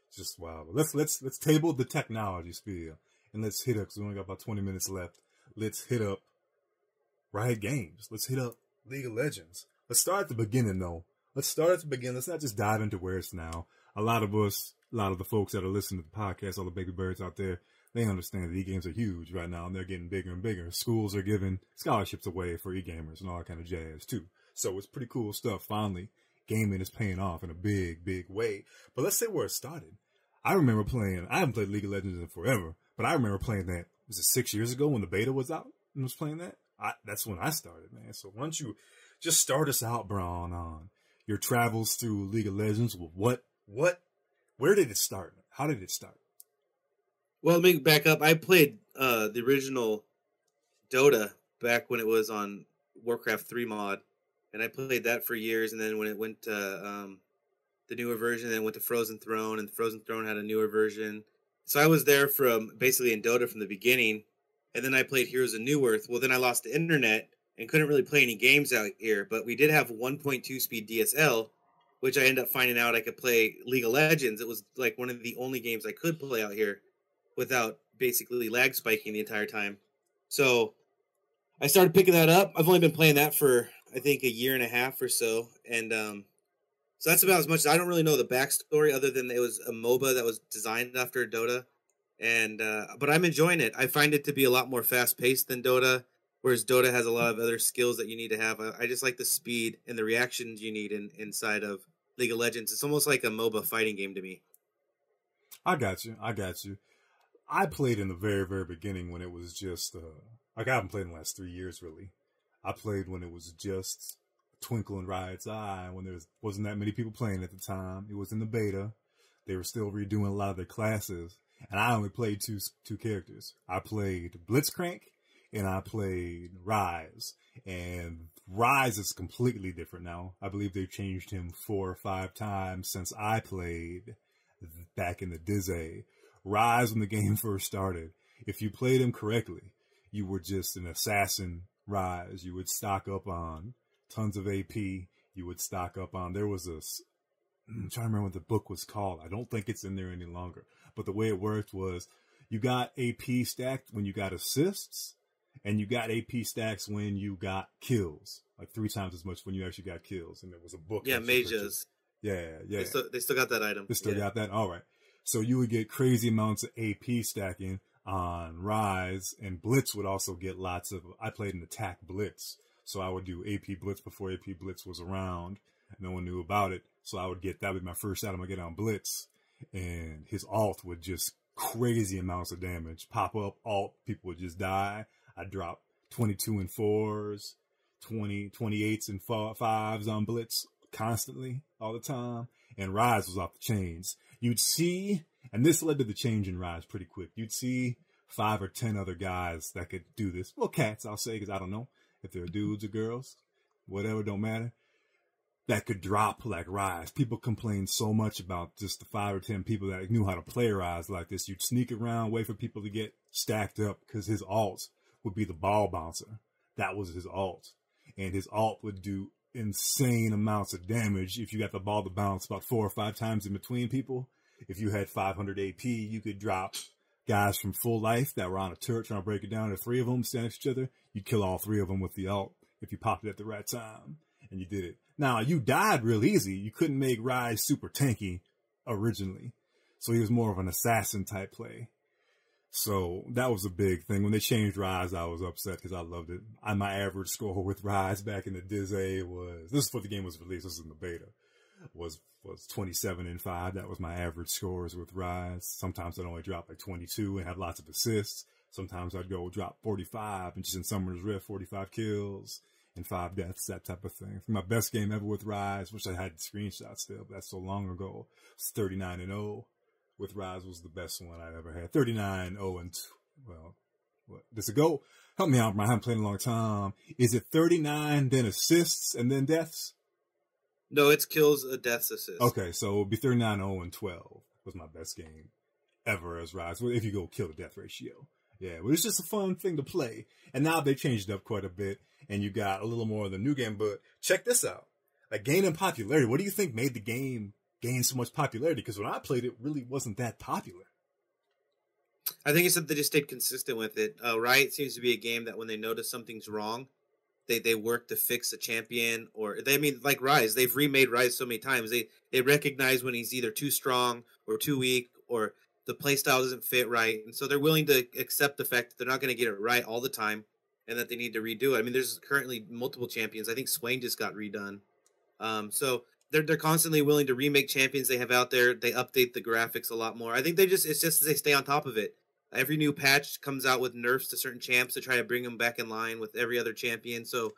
It's just wild. But let's let's let's table the technology spiel and let's hit up. Cause we only got about twenty minutes left. Let's hit up Riot Games. Let's hit up League of Legends. Let's start at the beginning though. Let's start at the beginning. Let's not just dive into where it's now. A lot of us, a lot of the folks that are listening to the podcast, all the baby birds out there, they understand that e-games are huge right now and they're getting bigger and bigger. Schools are giving scholarships away for e-gamers and all that kind of jazz too. So it's pretty cool stuff. Finally, gaming is paying off in a big, big way. But let's say where it started. I remember playing, I haven't played League of Legends in forever, but I remember playing that, was it six years ago when the beta was out and was playing that? I, that's when I started, man. So why don't you just start us out, Braun, on your travels through League of Legends? What, what, where did it start? How did it start? Well, let me back up. I played uh, the original Dota back when it was on Warcraft 3 mod, and I played that for years. And then when it went to um, the newer version, then went to Frozen Throne, and Frozen Throne had a newer version. So I was there from basically in Dota from the beginning, and then I played Heroes of Newerth. Well, then I lost the internet and couldn't really play any games out here, but we did have 1.2 speed DSL, which I ended up finding out I could play League of Legends. It was like one of the only games I could play out here without basically lag spiking the entire time. So I started picking that up. I've only been playing that for I think a year and a half or so, and um, so that's about as much. As I don't really know the backstory other than it was a MOBA that was designed after Dota, and uh, but I'm enjoying it. I find it to be a lot more fast paced than Dota, whereas Dota has a lot of other skills that you need to have. I, I just like the speed and the reactions you need in, inside of League of Legends. It's almost like a MOBA fighting game to me. I got you. I got you. I played in the very, very beginning when it was just, uh, like I haven't played in the last three years really. I played when it was just Twinkle in Riot's Eye, when there was, wasn't that many people playing at the time. It was in the beta. They were still redoing a lot of their classes. And I only played two, two characters. I played Blitzcrank and I played Ryze. And Ryze is completely different now. I believe they've changed him four or five times since I played back in the Dizzy. Ryze when the game first started. If you played him correctly, you were just an assassin Ryze. You would stock up on tons of AP. You would stock up on, there was a, I'm trying to remember what the book was called. I don't think it's in there any longer. But the way it worked was you got AP stacked when you got assists and you got AP stacks when you got kills, like three times as much when you actually got kills. And there was a book. Yeah, that you purchased. mages. Yeah, yeah. They still, they still got that item. They still yeah. got that. All right. So you would get crazy amounts of AP stacking on Ryze, and Blitz would also get lots of. I played an attack Blitz, so I would do AP Blitz before AP Blitz was around. No one knew about it, so I would get that would be my first item I get on Blitz, and his alt would just crazy amounts of damage pop up. Alt people would just die. I drop 22 and fours, 20, 28s and fives on Blitz constantly all the time. And Ryze was off the chains. You'd see, and this led to the change in Ryze pretty quick. You'd see five or ten other guys that could do this. Well, cats, I'll say, because I don't know if they're dudes or girls, whatever, don't matter. That could drop like Ryze. People complain so much about just the five or ten people that knew how to play Ryze like this. You'd sneak around, wait for people to get stacked up because his alt would be the ball bouncer. That was his alt. And his alt would do insane amounts of damage if you got the ball to bounce about four or five times in between people. If you had 500 AP, you could drop guys from full life that were on a turret trying to break it down. If three of them stand next to each other, you'd kill all three of them with the alt if you popped it at the right time. And you did it. Now, you died real easy. You couldn't make Ryze super tanky originally. So he was more of an assassin type play. So that was a big thing. When they changed Ryze, I was upset because I loved it. I, my average score with Ryze back in the Dizzy was, this is before the game was released, this is in the beta, was was 27 and 5. That was my average scores with Ryze. Sometimes I'd only drop like 22 and have lots of assists. Sometimes I'd go drop 45 and just in Summoner's Rift, 45 kills and five deaths, that type of thing. My best game ever with Ryze, which I had screenshots still, but that's so long ago, was 39 and 0 with Ryze was the best one I'd ever had. 39, 0, and, well, what, does it go? Help me out, I haven't played in a long time. Is it 39, then assists, and then deaths? No, it's kills uh, a death assist. Okay, so it would be 39, 0, and 12 was my best game ever as Ryze, if you go kill the death ratio. Yeah, but it's just a fun thing to play. And now they changed it up quite a bit, and you got a little more of the new game, but check this out. Like gaining popularity, what do you think made the game gain so much popularity? Because when I played it, really wasn't that popular. I think it's that they just stayed consistent with it. Uh, Riot seems to be a game that when they notice something's wrong, they they work to fix a champion or they I mean like Ryze. They've remade Ryze so many times. They they recognize when he's either too strong or too weak or the playstyle doesn't fit right, and so they're willing to accept the fact that they're not going to get it right all the time, and that they need to redo it. I mean, there's currently multiple champions. I think Swain just got redone. Um, so they're they're constantly willing to remake champions they have out there. They update the graphics a lot more. I think they just it's just they stay on top of it. Every new patch comes out with nerfs to certain champs to try to bring them back in line with every other champion. So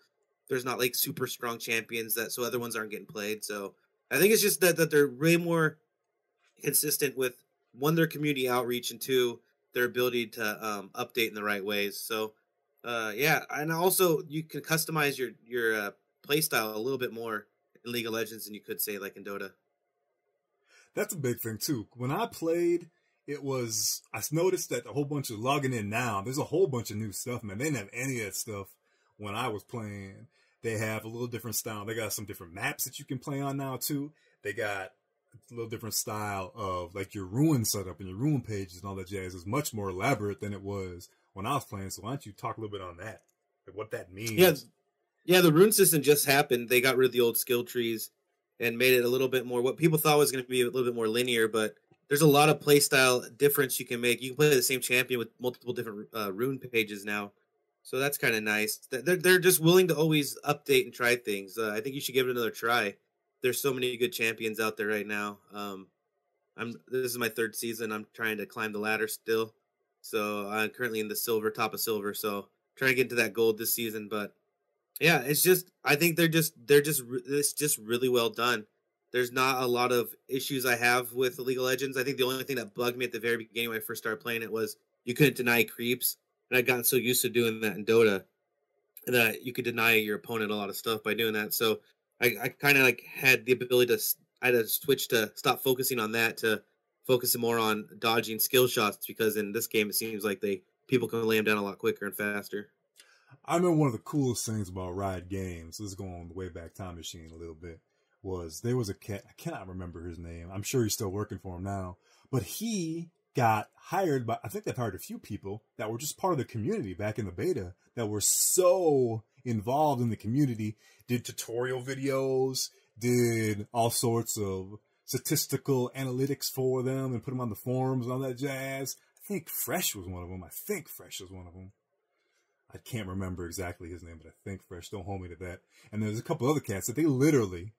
there's not like super strong champions that so other ones aren't getting played. So I think it's just that that they're way more consistent with one their community outreach and two their ability to um, update in the right ways. So uh, yeah, and also you can customize your your uh, playstyle a little bit more in League of Legends than you could say like in Dota. That's a big thing too. When I played, it was I noticed that a whole bunch of logging in now. There's a whole bunch of new stuff, man. They didn't have any of that stuff when I was playing. They have a little different style. They got some different maps that you can play on now too. They got a little different style of like your rune setup and your rune pages and all that jazz is much more elaborate than it was when I was playing. So why don't you talk a little bit on that? Like what that means? Yeah, yeah. The rune system just happened. They got rid of the old skill trees and made it a little bit more what people thought was going to be a little bit more linear. But there's a lot of playstyle difference you can make. You can play the same champion with multiple different uh, rune pages now. So that's kind of nice. They're they're just willing to always update and try things. Uh, I think you should give it another try. There's so many good champions out there right now. Um, I'm this is my third season. I'm trying to climb the ladder still. So I'm currently in the silver, top of silver. So trying to get into that gold this season. But yeah, it's just I think they're just they're just it's just really well done. There's not a lot of issues I have with League of Legends. I think the only thing that bugged me at the very beginning when I first started playing it was you couldn't deny creeps, and I'd gotten so used to doing that in Dota that you could deny your opponent a lot of stuff by doing that. So I, I kind of like had the ability to I had to switch to stop focusing on that to focusing more on dodging skill shots because in this game it seems like they people can lay them down a lot quicker and faster. I remember one of the coolest things about Riot Games. Let's go on the way back time machine a little bit. Was there was a cat I cannot remember his name. I'm sure he's still working for him now, but he got hired by I think they've hired a few people that were just part of the community back in the beta that were so involved in the community, did tutorial videos, did all sorts of statistical analytics for them and put them on the forums and all that jazz. I think Fresh was one of them. I think Fresh was one of them. I can't remember exactly his name, but I think Fresh. Don't hold me to that. And there's a couple other cats that they literally,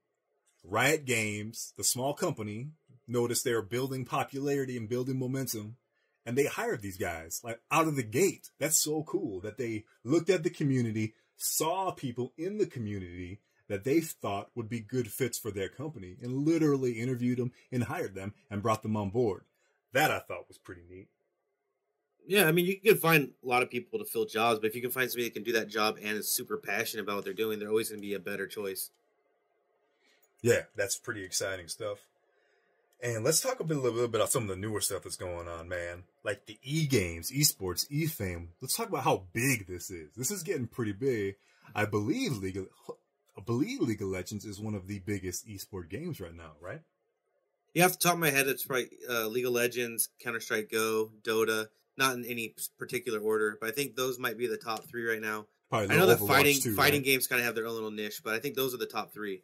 Riot Games, the small company, noticed they're building popularity and building momentum, and they hired these guys like out of the gate. That's so cool that they looked at the community, saw people in the community that they thought would be good fits for their company, and literally interviewed them and hired them and brought them on board. That I thought was pretty neat. Yeah, I mean, you can find a lot of people to fill jobs, but if you can find somebody that can do that job and is super passionate about what they're doing, they're always going to be a better choice. Yeah, that's pretty exciting stuff. And let's talk a, bit, a little bit about some of the newer stuff that's going on, man. Like the e games, esports, e fame. Let's talk about how big this is. This is getting pretty big. I believe League of, I believe League of Legends is one of the biggest esport games right now, right? Yeah, off the top of my head, it's probably uh, League of Legends, Counter Strike Go, Dota. Not in any particular order, but I think those might be the top three right now. Probably I know that fighting too, fighting right? games kind of have their own little niche, but I think those are the top three.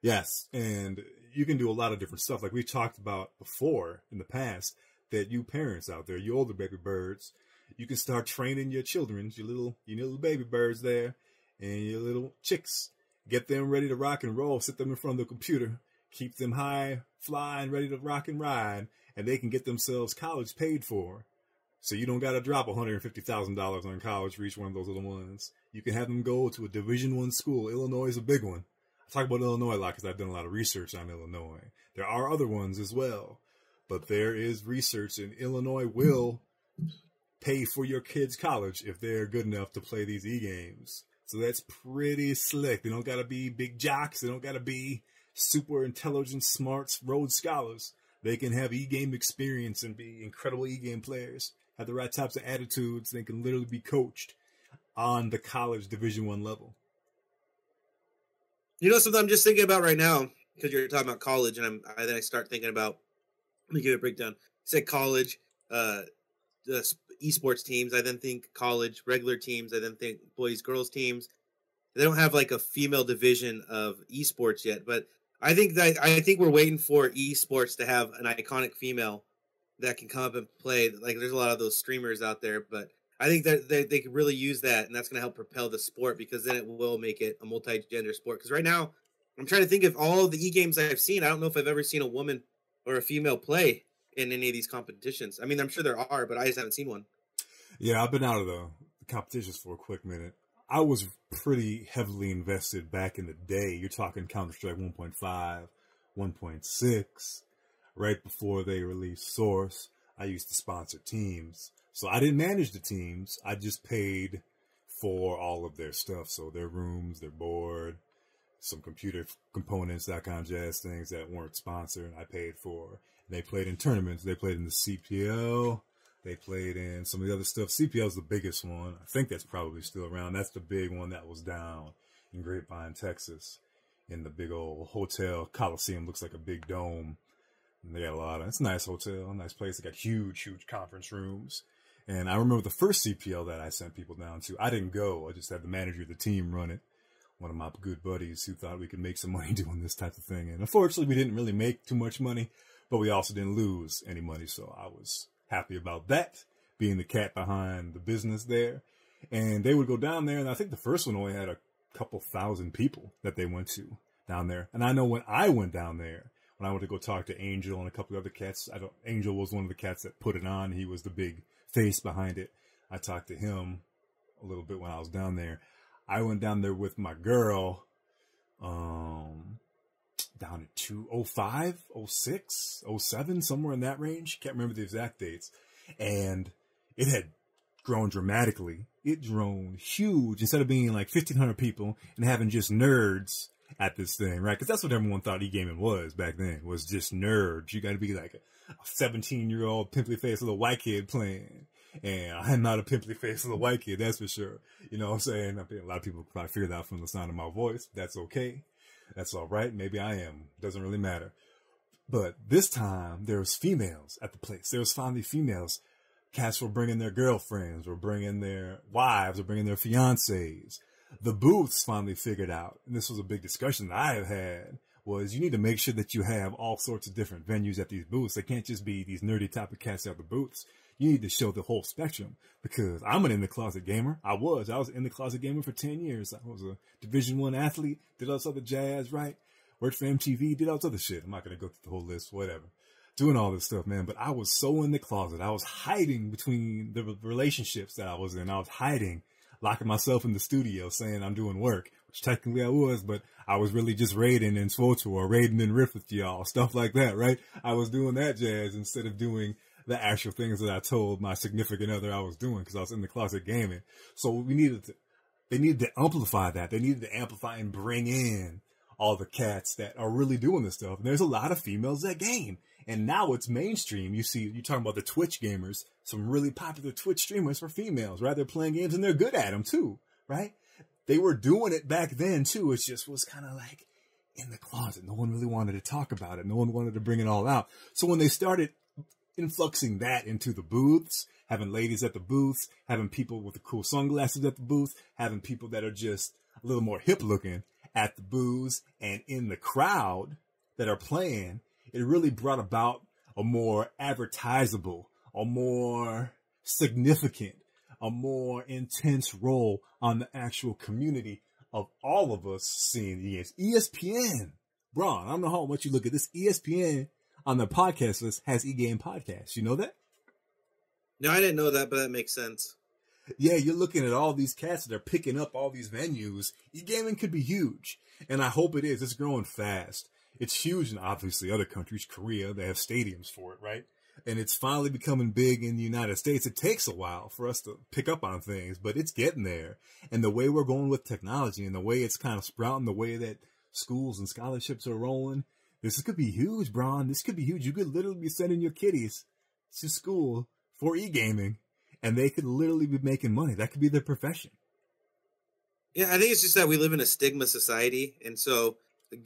Yes, and you can do a lot of different stuff. Like we talked about before in the past, that you parents out there, you older baby birds, you can start training your children, your little, your little baby birds there, and your little chicks. Get them ready to rock and roll. Sit them in front of the computer. Keep them high, flying, ready to rock and ride, and they can get themselves college paid for. So you don't got to drop $150,000 on college for each one of those little ones. You can have them go to a Division One school. Illinois is a big one. Talk about Illinois a lot because I've done a lot of research on Illinois. There are other ones as well, but there is research, and Illinois will pay for your kids' college if they're good enough to play these e games. So that's pretty slick. They don't got to be big jocks. They don't got to be super intelligent, smart Rhodes scholars. They can have e game experience and be incredible e game players. Have the right types of attitudes. They can literally be coached on the college Division One level. You know something I'm just thinking about right now because you're talking about college, and I'm I, then I start thinking about. Let me give a breakdown. Say college, uh, the esports teams. I then think college regular teams. I then think boys girls teams. They don't have like a female division of esports yet, but I think that I think we're waiting for esports to have an iconic female that can come up and play. Like there's a lot of those streamers out there, but I think that they, they could really use that, and that's going to help propel the sport because then it will make it a multi-gender sport. Because right now, I'm trying to think of all the e games I've seen. I don't know if I've ever seen a woman or a female play in any of these competitions. I mean, I'm sure there are, but I just haven't seen one. Yeah, I've been out of the competitions for a quick minute. I was pretty heavily invested back in the day. You're talking Counter Strike 1.5, 1.6, right before they released Source. I used to sponsor teams. So I didn't manage the teams. I just paid for all of their stuff. So their rooms, their board, some computer components, that kind of jazz things that weren't sponsored. I paid for. They played in tournaments. They played in the CPL. They played in some of the other stuff. CPL is the biggest one. I think that's probably still around. That's the big one that was down in Grapevine, Texas, in the big old hotel. Coliseum looks like a big dome. And they got a lot of, it's a nice hotel, nice place. They got huge, huge conference rooms. And I remember the first CPL that I sent people down to. I didn't go. I just had the manager of the team run it. One of my good buddies who thought we could make some money doing this type of thing. And unfortunately, we didn't really make too much money, but we also didn't lose any money. So I was happy about that, being the cat behind the business there. And they would go down there, and I think the first one only had a couple thousand people that they went to down there. And I know when I went down there, when I went to go talk to Angel and a couple of other cats, I don't. Angel was one of the cats that put it on. He was the big face behind it. I talked to him a little bit when I was down there. I went down there with my girl, um, down at 205, 06, 07, somewhere in that range. Can't remember the exact dates. And it had grown dramatically. It grown huge. Instead of being like 1,500 people and having just nerds at this thing, right? Because that's what everyone thought e-gaming was back then, was just nerds. You got to be like 17 year old pimply face little white kid playing. And I'm not a pimply face little white kid, that's for sure. You know what I'm saying? A lot of people probably figured that from the sound of my voice. That's okay. That's all right. Maybe I am. Doesn't really matter. But this time there was females at the place. There was finally females. Cats were bringing their girlfriends, were bringing their wives, were bringing their fiancés the booths finally figured out, and this was a big discussion that I have had, was you need to make sure that you have all sorts of different venues at these booths. They can't just be these nerdy type of cats at the booths. You need to show the whole spectrum because I'm an in the closet gamer. I was. I was in the closet gamer for 10 years. I was a division one athlete, did all this other jazz, right? Worked for MTV, did all this other shit. I'm not going to go through the whole list, whatever. Doing all this stuff, man. But I was so in the closet. I was hiding between the relationships that I was in. I was hiding locking myself in the studio saying I'm doing work, which technically I was, but I was really just raiding in SWTOR or raiding in Rift with y'all, stuff like that, right? I was doing that jazz instead of doing the actual things that I told my significant other I was doing because I was in the closet gaming. So we needed to, they needed to amplify that. They needed to amplify and bring in all the cats that are really doing this stuff. And there's a lot of females that game. And now it's mainstream. You see, you're talking about the Twitch gamers, some really popular Twitch streamers for females, right? They're playing games and they're good at them too, right? They were doing it back then too. It just was kind of like in the closet. No one really wanted to talk about it. No one wanted to bring it all out. So when they started influxing that into the booths, having ladies at the booths, having people with the cool sunglasses at the booth, having people that are just a little more hip looking at the booths and in the crowd that are playing, it really brought about a more advertisable, a more significant, a more intense role on the actual community of all of us seeing games. ESPN, Braun, I don't know how much you look at this. ESPN on the podcast list has e-game podcasts. You know that? No, I didn't know that, but that makes sense. Yeah, you're looking at all these cats that are picking up all these venues. E-gaming could be huge, and I hope it is. It's growing fast it's huge in obviously other countries, Korea, they have stadiums for it, right? And it's finally becoming big in the United States. It takes a while for us to pick up on things, but it's getting there. And the way we're going with technology and the way it's kind of sprouting, the way that schools and scholarships are rolling, this could be huge, Braun. This could be huge. You could literally be sending your kiddies to school for e-gaming and they could literally be making money. That could be their profession. Yeah, I think it's just that we live in a stigma society. And so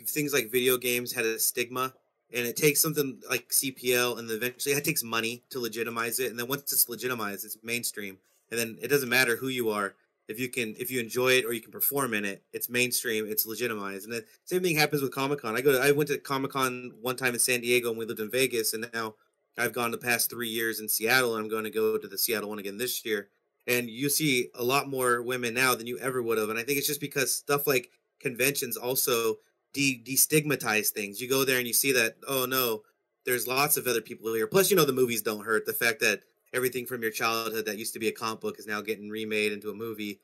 things like video games had a stigma and it takes something like CPL and eventually it takes money to legitimize it and then once it's legitimized it's mainstream and then it doesn't matter who you are if you can if you enjoy it or you can perform in it it's mainstream it's legitimized and the same thing happens with Comic-Con. I go to, I went to Comic-Con one time in San Diego and we lived in Vegas and now I've gone the past 3 years in Seattle and I'm going to go to the Seattle one again this year and you see a lot more women now than you ever would have and I think it's just because stuff like conventions also de- destigmatize things. You go there and you see that, oh no, there's lots of other people here. Plus, you know, the movies don't hurt. The fact that everything from your childhood that used to be a comic book is now getting remade into a movie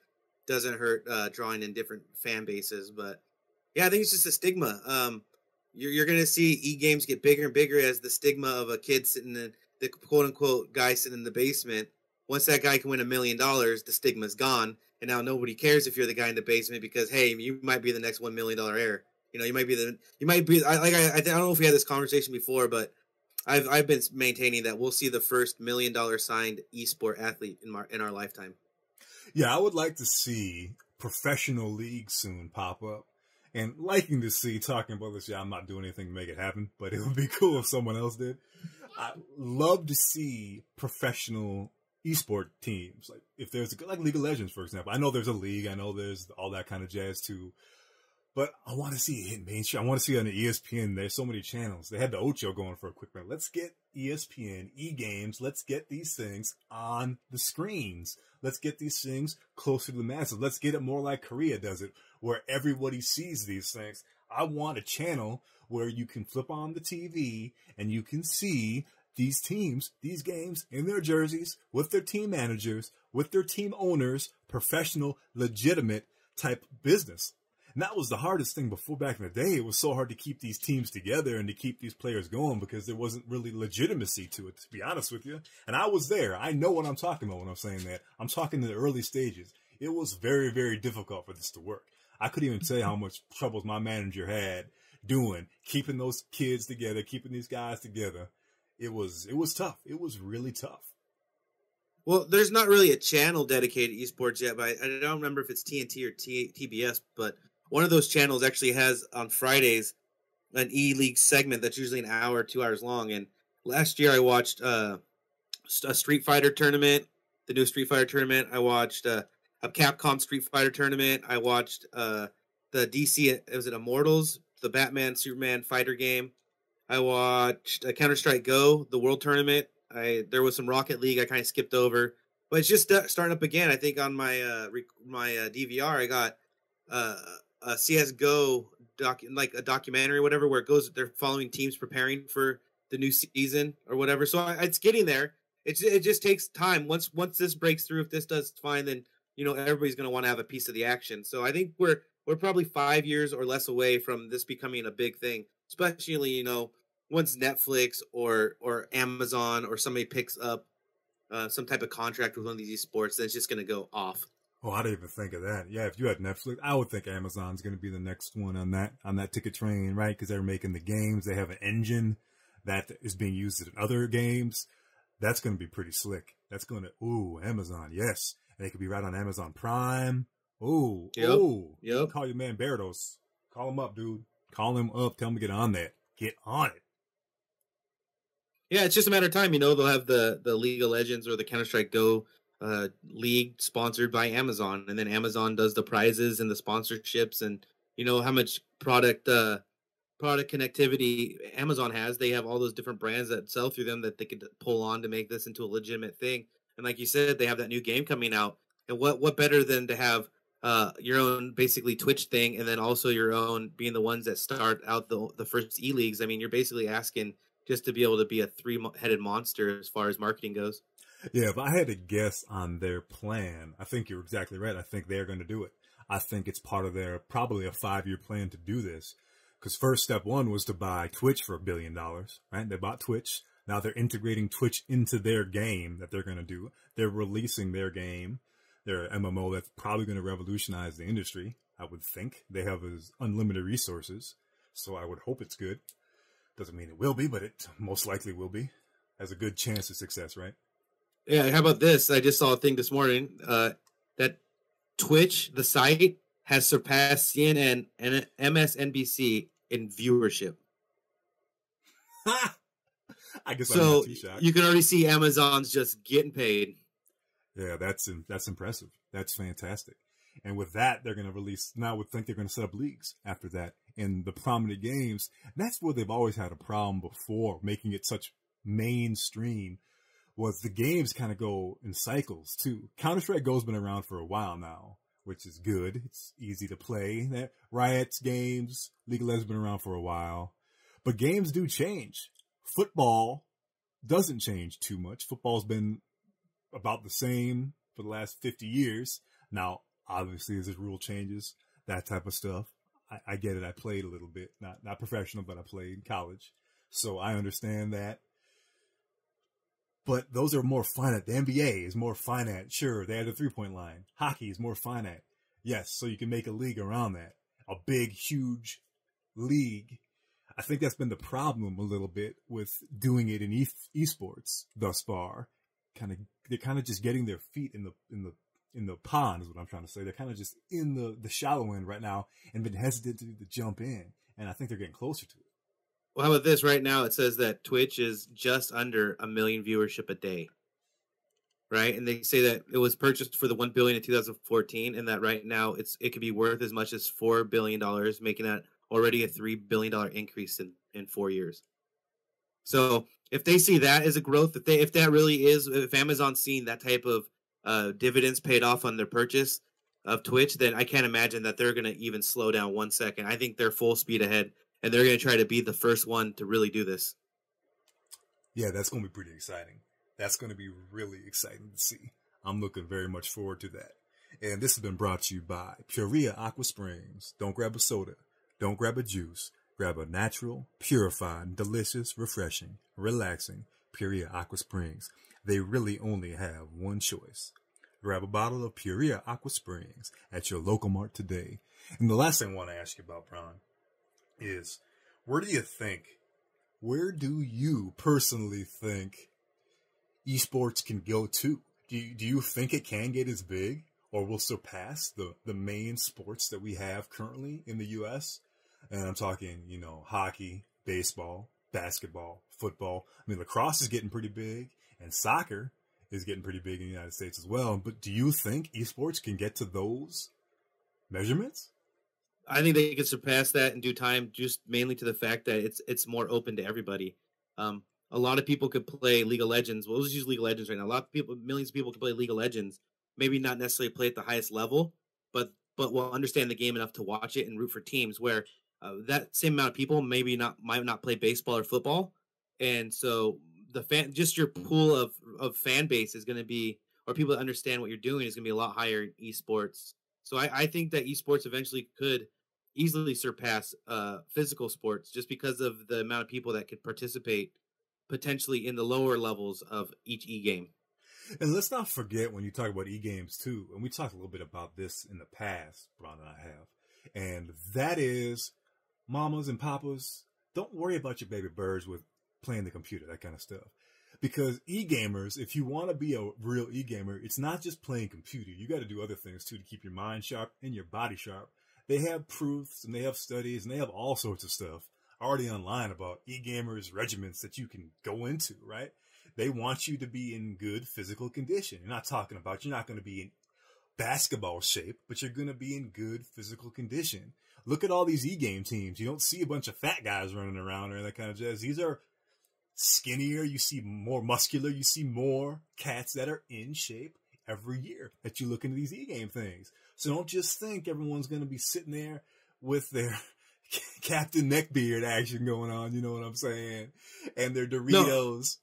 doesn't hurt uh, drawing in different fan bases. But yeah, I think it's just a stigma. Um, you're, you're going to see e games get bigger and bigger as the stigma of a kid sitting in the quote unquote guy sitting in the basement. Once that guy can win a million dollars, the stigma's gone. And now nobody cares if you're the guy in the basement because, hey, you might be the next $1 million heir. You know, you might be the you might be I, like I I don't know if we had this conversation before, but I've I've been maintaining that we'll see the first million dollar signed esport athlete in our in our lifetime. Yeah, I would like to see professional leagues soon pop up. And liking to see talking about this, yeah, I'm not doing anything to make it happen, but it would be cool if someone else did. I love to see professional esport teams. Like if there's like League of Legends, for example. I know there's a league. I know there's all that kind of jazz too. But I want to see it hit mainstream. I want to see it on the ESPN. There's so many channels. They had the Ocho going for a quick minute. Let's get ESPN, E Games. Let's get these things on the screens. Let's get these things closer to the masses. Let's get it more like Korea does it, where everybody sees these things. I want a channel where you can flip on the TV and you can see these teams, these games in their jerseys with their team managers, with their team owners, professional, legitimate type business. And that was the hardest thing before back in the day. It was so hard to keep these teams together and to keep these players going because there wasn't really legitimacy to it, to be honest with you. And I was there. I know what I'm talking about when I'm saying that. I'm talking in the early stages. It was very, very difficult for this to work. I couldn't even tell you how much troubles my manager had doing keeping those kids together, keeping these guys together. It was it was tough. It was really tough. Well, there's not really a channel dedicated to esports yet, but I, I don't remember if it's TNT or T, TBS. But one of those channels actually has on Fridays an E League segment that's usually an hour, two hours long. And last year I watched uh, a Street Fighter tournament, the new Street Fighter tournament. I watched uh, a Capcom Street Fighter tournament. I watched uh, the DC, was it Immortals, the Batman Superman fighter game. I watched uh, Counter Strike Go, the World Tournament. I there was some Rocket League I kind of skipped over, but it's just starting up again. I think on my uh, rec- my uh, DVR I got uh, a CS:GO doc like a documentary or whatever where it goes they're following teams preparing for the new season or whatever. So I, it's getting there. It's it just takes time. Once once this breaks through, if this does fine, then you know everybody's going to want to have a piece of the action. So I think we're we're probably five years or less away from this becoming a big thing, especially you know once Netflix or or Amazon or somebody picks up uh, some type of contract with one of these sports, then it's just going to go off. Oh, I didn't even think of that. Yeah, if you had Netflix, I would think Amazon's going to be the next one on that on that ticket train, right? Because they're making the games. They have an engine that is being used in other games. That's going to be pretty slick. That's going to ooh Amazon, yes, and they could be right on Amazon Prime. Ooh, Yep. ooh, Yep. Call your man Bezos. Call him up, dude. Call him up. Tell him to get on that. Get on it. Yeah, it's just a matter of time. You know, they'll have the the League of Legends or the Counter Strike Go league sponsored by Amazon, and then Amazon does the prizes and the sponsorships, and you know how much product uh, product connectivity Amazon has. They have all those different brands that sell through them that they could pull on to make this into a legitimate thing. And like you said, they have that new game coming out, and what what better than to have uh, your own basically Twitch thing, and then also your own being the ones that start out the the first e leagues. I mean, you're basically asking just to be able to be a three headed monster as far as marketing goes. Yeah, if I had to guess on their plan, I think you're exactly right. I think they're going to do it. I think it's part of their probably a five year plan to do this. Because first step one was to buy Twitch for a billion dollars, right? They bought Twitch. Now they're integrating Twitch into their game that they're going to do. They're releasing their game, their MMO that's probably going to revolutionize the industry. I would think they have unlimited resources, so I would hope it's good. Doesn't mean it will be, but it most likely will be. Has a good chance of success, right? Yeah, how about this? I just saw a thing this morning uh, that Twitch, the site, has surpassed CNN and MSNBC in viewership. I guess So you can already see Amazon's just getting paid. Yeah, that's that's impressive. That's fantastic. And with that, they're going to release. Now, I would think they're going to set up leagues after that in the prominent games. That's where they've always had a problem before, making it such mainstream. Was the games kind of go in cycles too? Counter Strike Go's been around for a while now, which is good. It's easy to play. That Riot's games, League of Legends been around for a while, but games do change. Football doesn't change too much. Football's been about the same for the last 50 years. Now, obviously, as the rule changes, that type of stuff, I, I get it. I played a little bit, not not professional, but I played in college, so I understand that. But those are more finite. The NBA is more finite. Sure, they have the three point line. Hockey is more finite. Yes, so you can make a league around that. A big, huge league. I think that's been the problem a little bit with doing it in e- esports thus far. Kind of, they're kind of just getting their feet in the in the in the pond is what I'm trying to say. They're kind of just in the the shallow end right now and been hesitant to, to jump in. And I think they're getting closer to. Well, how about this? Right now, it says that Twitch is just under a million viewership a day. Right, and they say that it was purchased for the one billion in 2014, and that right now it's it could be worth as much as four billion dollars, making that already a three billion dollar increase in in four years. So if they see that as a growth, if they if that really is, if Amazon's seeing that type of uh, dividends paid off on their purchase of Twitch, then I can't imagine that they're going to even slow down one second. I think they're full speed ahead, and they're going to try to be the first one to really do this. Yeah, that's going to be pretty exciting. That's going to be really exciting to see. I'm looking very much forward to that. And this has been brought to you by Purea Aqua Springs. Don't grab a soda. Don't grab a juice. Grab a natural, purified, delicious, refreshing, relaxing Purea Aqua Springs. They really only have one choice. Grab a bottle of Purea Aqua Springs at your local mart today. And the last thing I want to ask you about, Braun, is where do you think, where do you personally think esports can go to? Do you, do you think it can get as big or will surpass the, the main sports that we have currently in the U.S.? And I'm talking, you know, hockey, baseball, basketball, football. I mean, lacrosse is getting pretty big and soccer is getting pretty big in the United States as well. But do you think esports can get to those measurements? I think they could surpass that in due time, just mainly to the fact that it's it's more open to everybody. Um, a lot of people could play League of Legends. Well, let's use League of Legends right now. A lot of people, millions of people, can play League of Legends. Maybe not necessarily play at the highest level, but but will understand the game enough to watch it and root for teams. Where uh, that same amount of people maybe not might not play baseball or football, and so the fan just your pool of of fan base is going to be or people that understand what you're doing is going to be a lot higher in esports. So I, I think that esports eventually could easily surpass uh, physical sports just because of the amount of people that could participate potentially in the lower levels of each e game. And let's not forget when you talk about e games too, and we talked a little bit about this in the past, Braun and I have, and that is mamas and papas, don't worry about your baby birds with playing the computer, that kind of stuff. Because e-gamers, if you want to be a real e-gamer, it's not just playing computer. You got to do other things too to keep your mind sharp and your body sharp. They have proofs and they have studies and they have all sorts of stuff already online about e-gamers regiments that you can go into, right? They want you to be in good physical condition. You're not talking about you're not going to be in basketball shape, but you're going to be in good physical condition. Look at all these e-game teams. You don't see a bunch of fat guys running around or that kind of jazz. These are skinnier, you see more muscular, you see more cats that are in shape every year that you look into these e-game things. So don't just think everyone's going to be sitting there with their Captain Neckbeard action going on, you know what I'm saying? And their Doritos.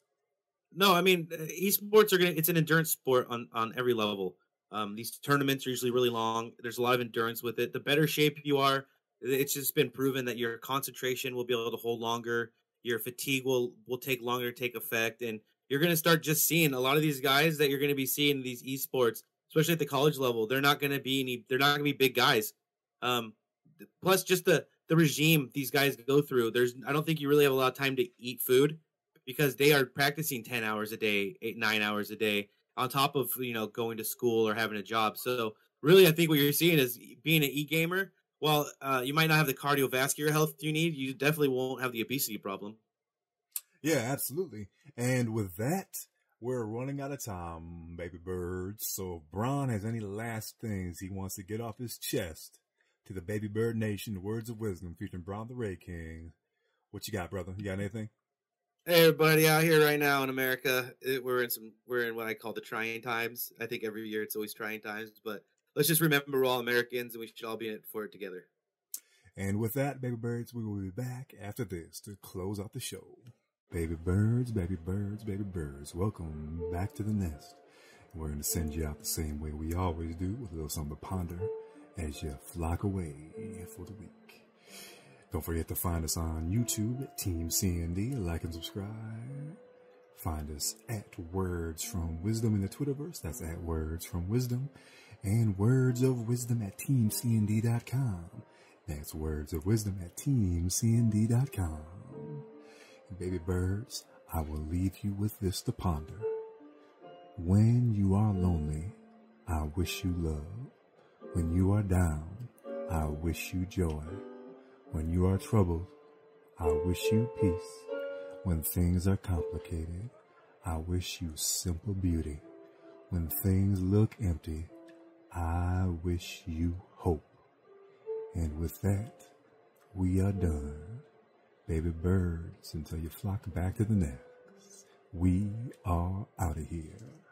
No, no I mean, esports are going to, it's an endurance sport on, on every level. Um, these tournaments are usually really long. There's a lot of endurance with it. The better shape you are, it's just been proven that your concentration will be able to hold longer your fatigue will will take longer to take effect and you're going to start just seeing a lot of these guys that you're going to be seeing these esports especially at the college level they're not going to be any they're not going to be big guys um plus just the the regime these guys go through there's i don't think you really have a lot of time to eat food because they are practicing 10 hours a day 8 9 hours a day on top of you know going to school or having a job so really i think what you're seeing is being an e-gamer while uh, you might not have the cardiovascular health you need, you definitely won't have the obesity problem. Yeah, absolutely. And with that, we're running out of time, baby birds. So if Braun has any last things he wants to get off his chest to the baby bird nation, the words of wisdom featuring Braun the Raid King. What you got, brother? You got anything? Hey, everybody out here right now in America, it, we're in some, we're in what I call the trying times. I think every year it's always trying times, but let's just remember we're all Americans and we should all be in it for it together. And with that, baby birds, we will be back after this to close out the show. Baby birds, baby birds, baby birds, welcome back to the nest. We're going to send you out the same way we always do with a little something to ponder as you flock away for the week. Don't forget to find us on YouTube at Team CND, like and subscribe. Find us at Words from Wisdom in the Twitterverse. That's at Words from Wisdom and words of wisdom at teamcnd.com. That's words of wisdom at teamcnd.com. Baby birds, I will leave you with this to ponder. When you are lonely, I wish you love. When you are down, I wish you joy. When you are troubled, I wish you peace. When things are complicated, I wish you simple beauty. When things look empty, I wish you hope. And with that, we are done. Baby birds, until you flock back to the nest. We are out of here.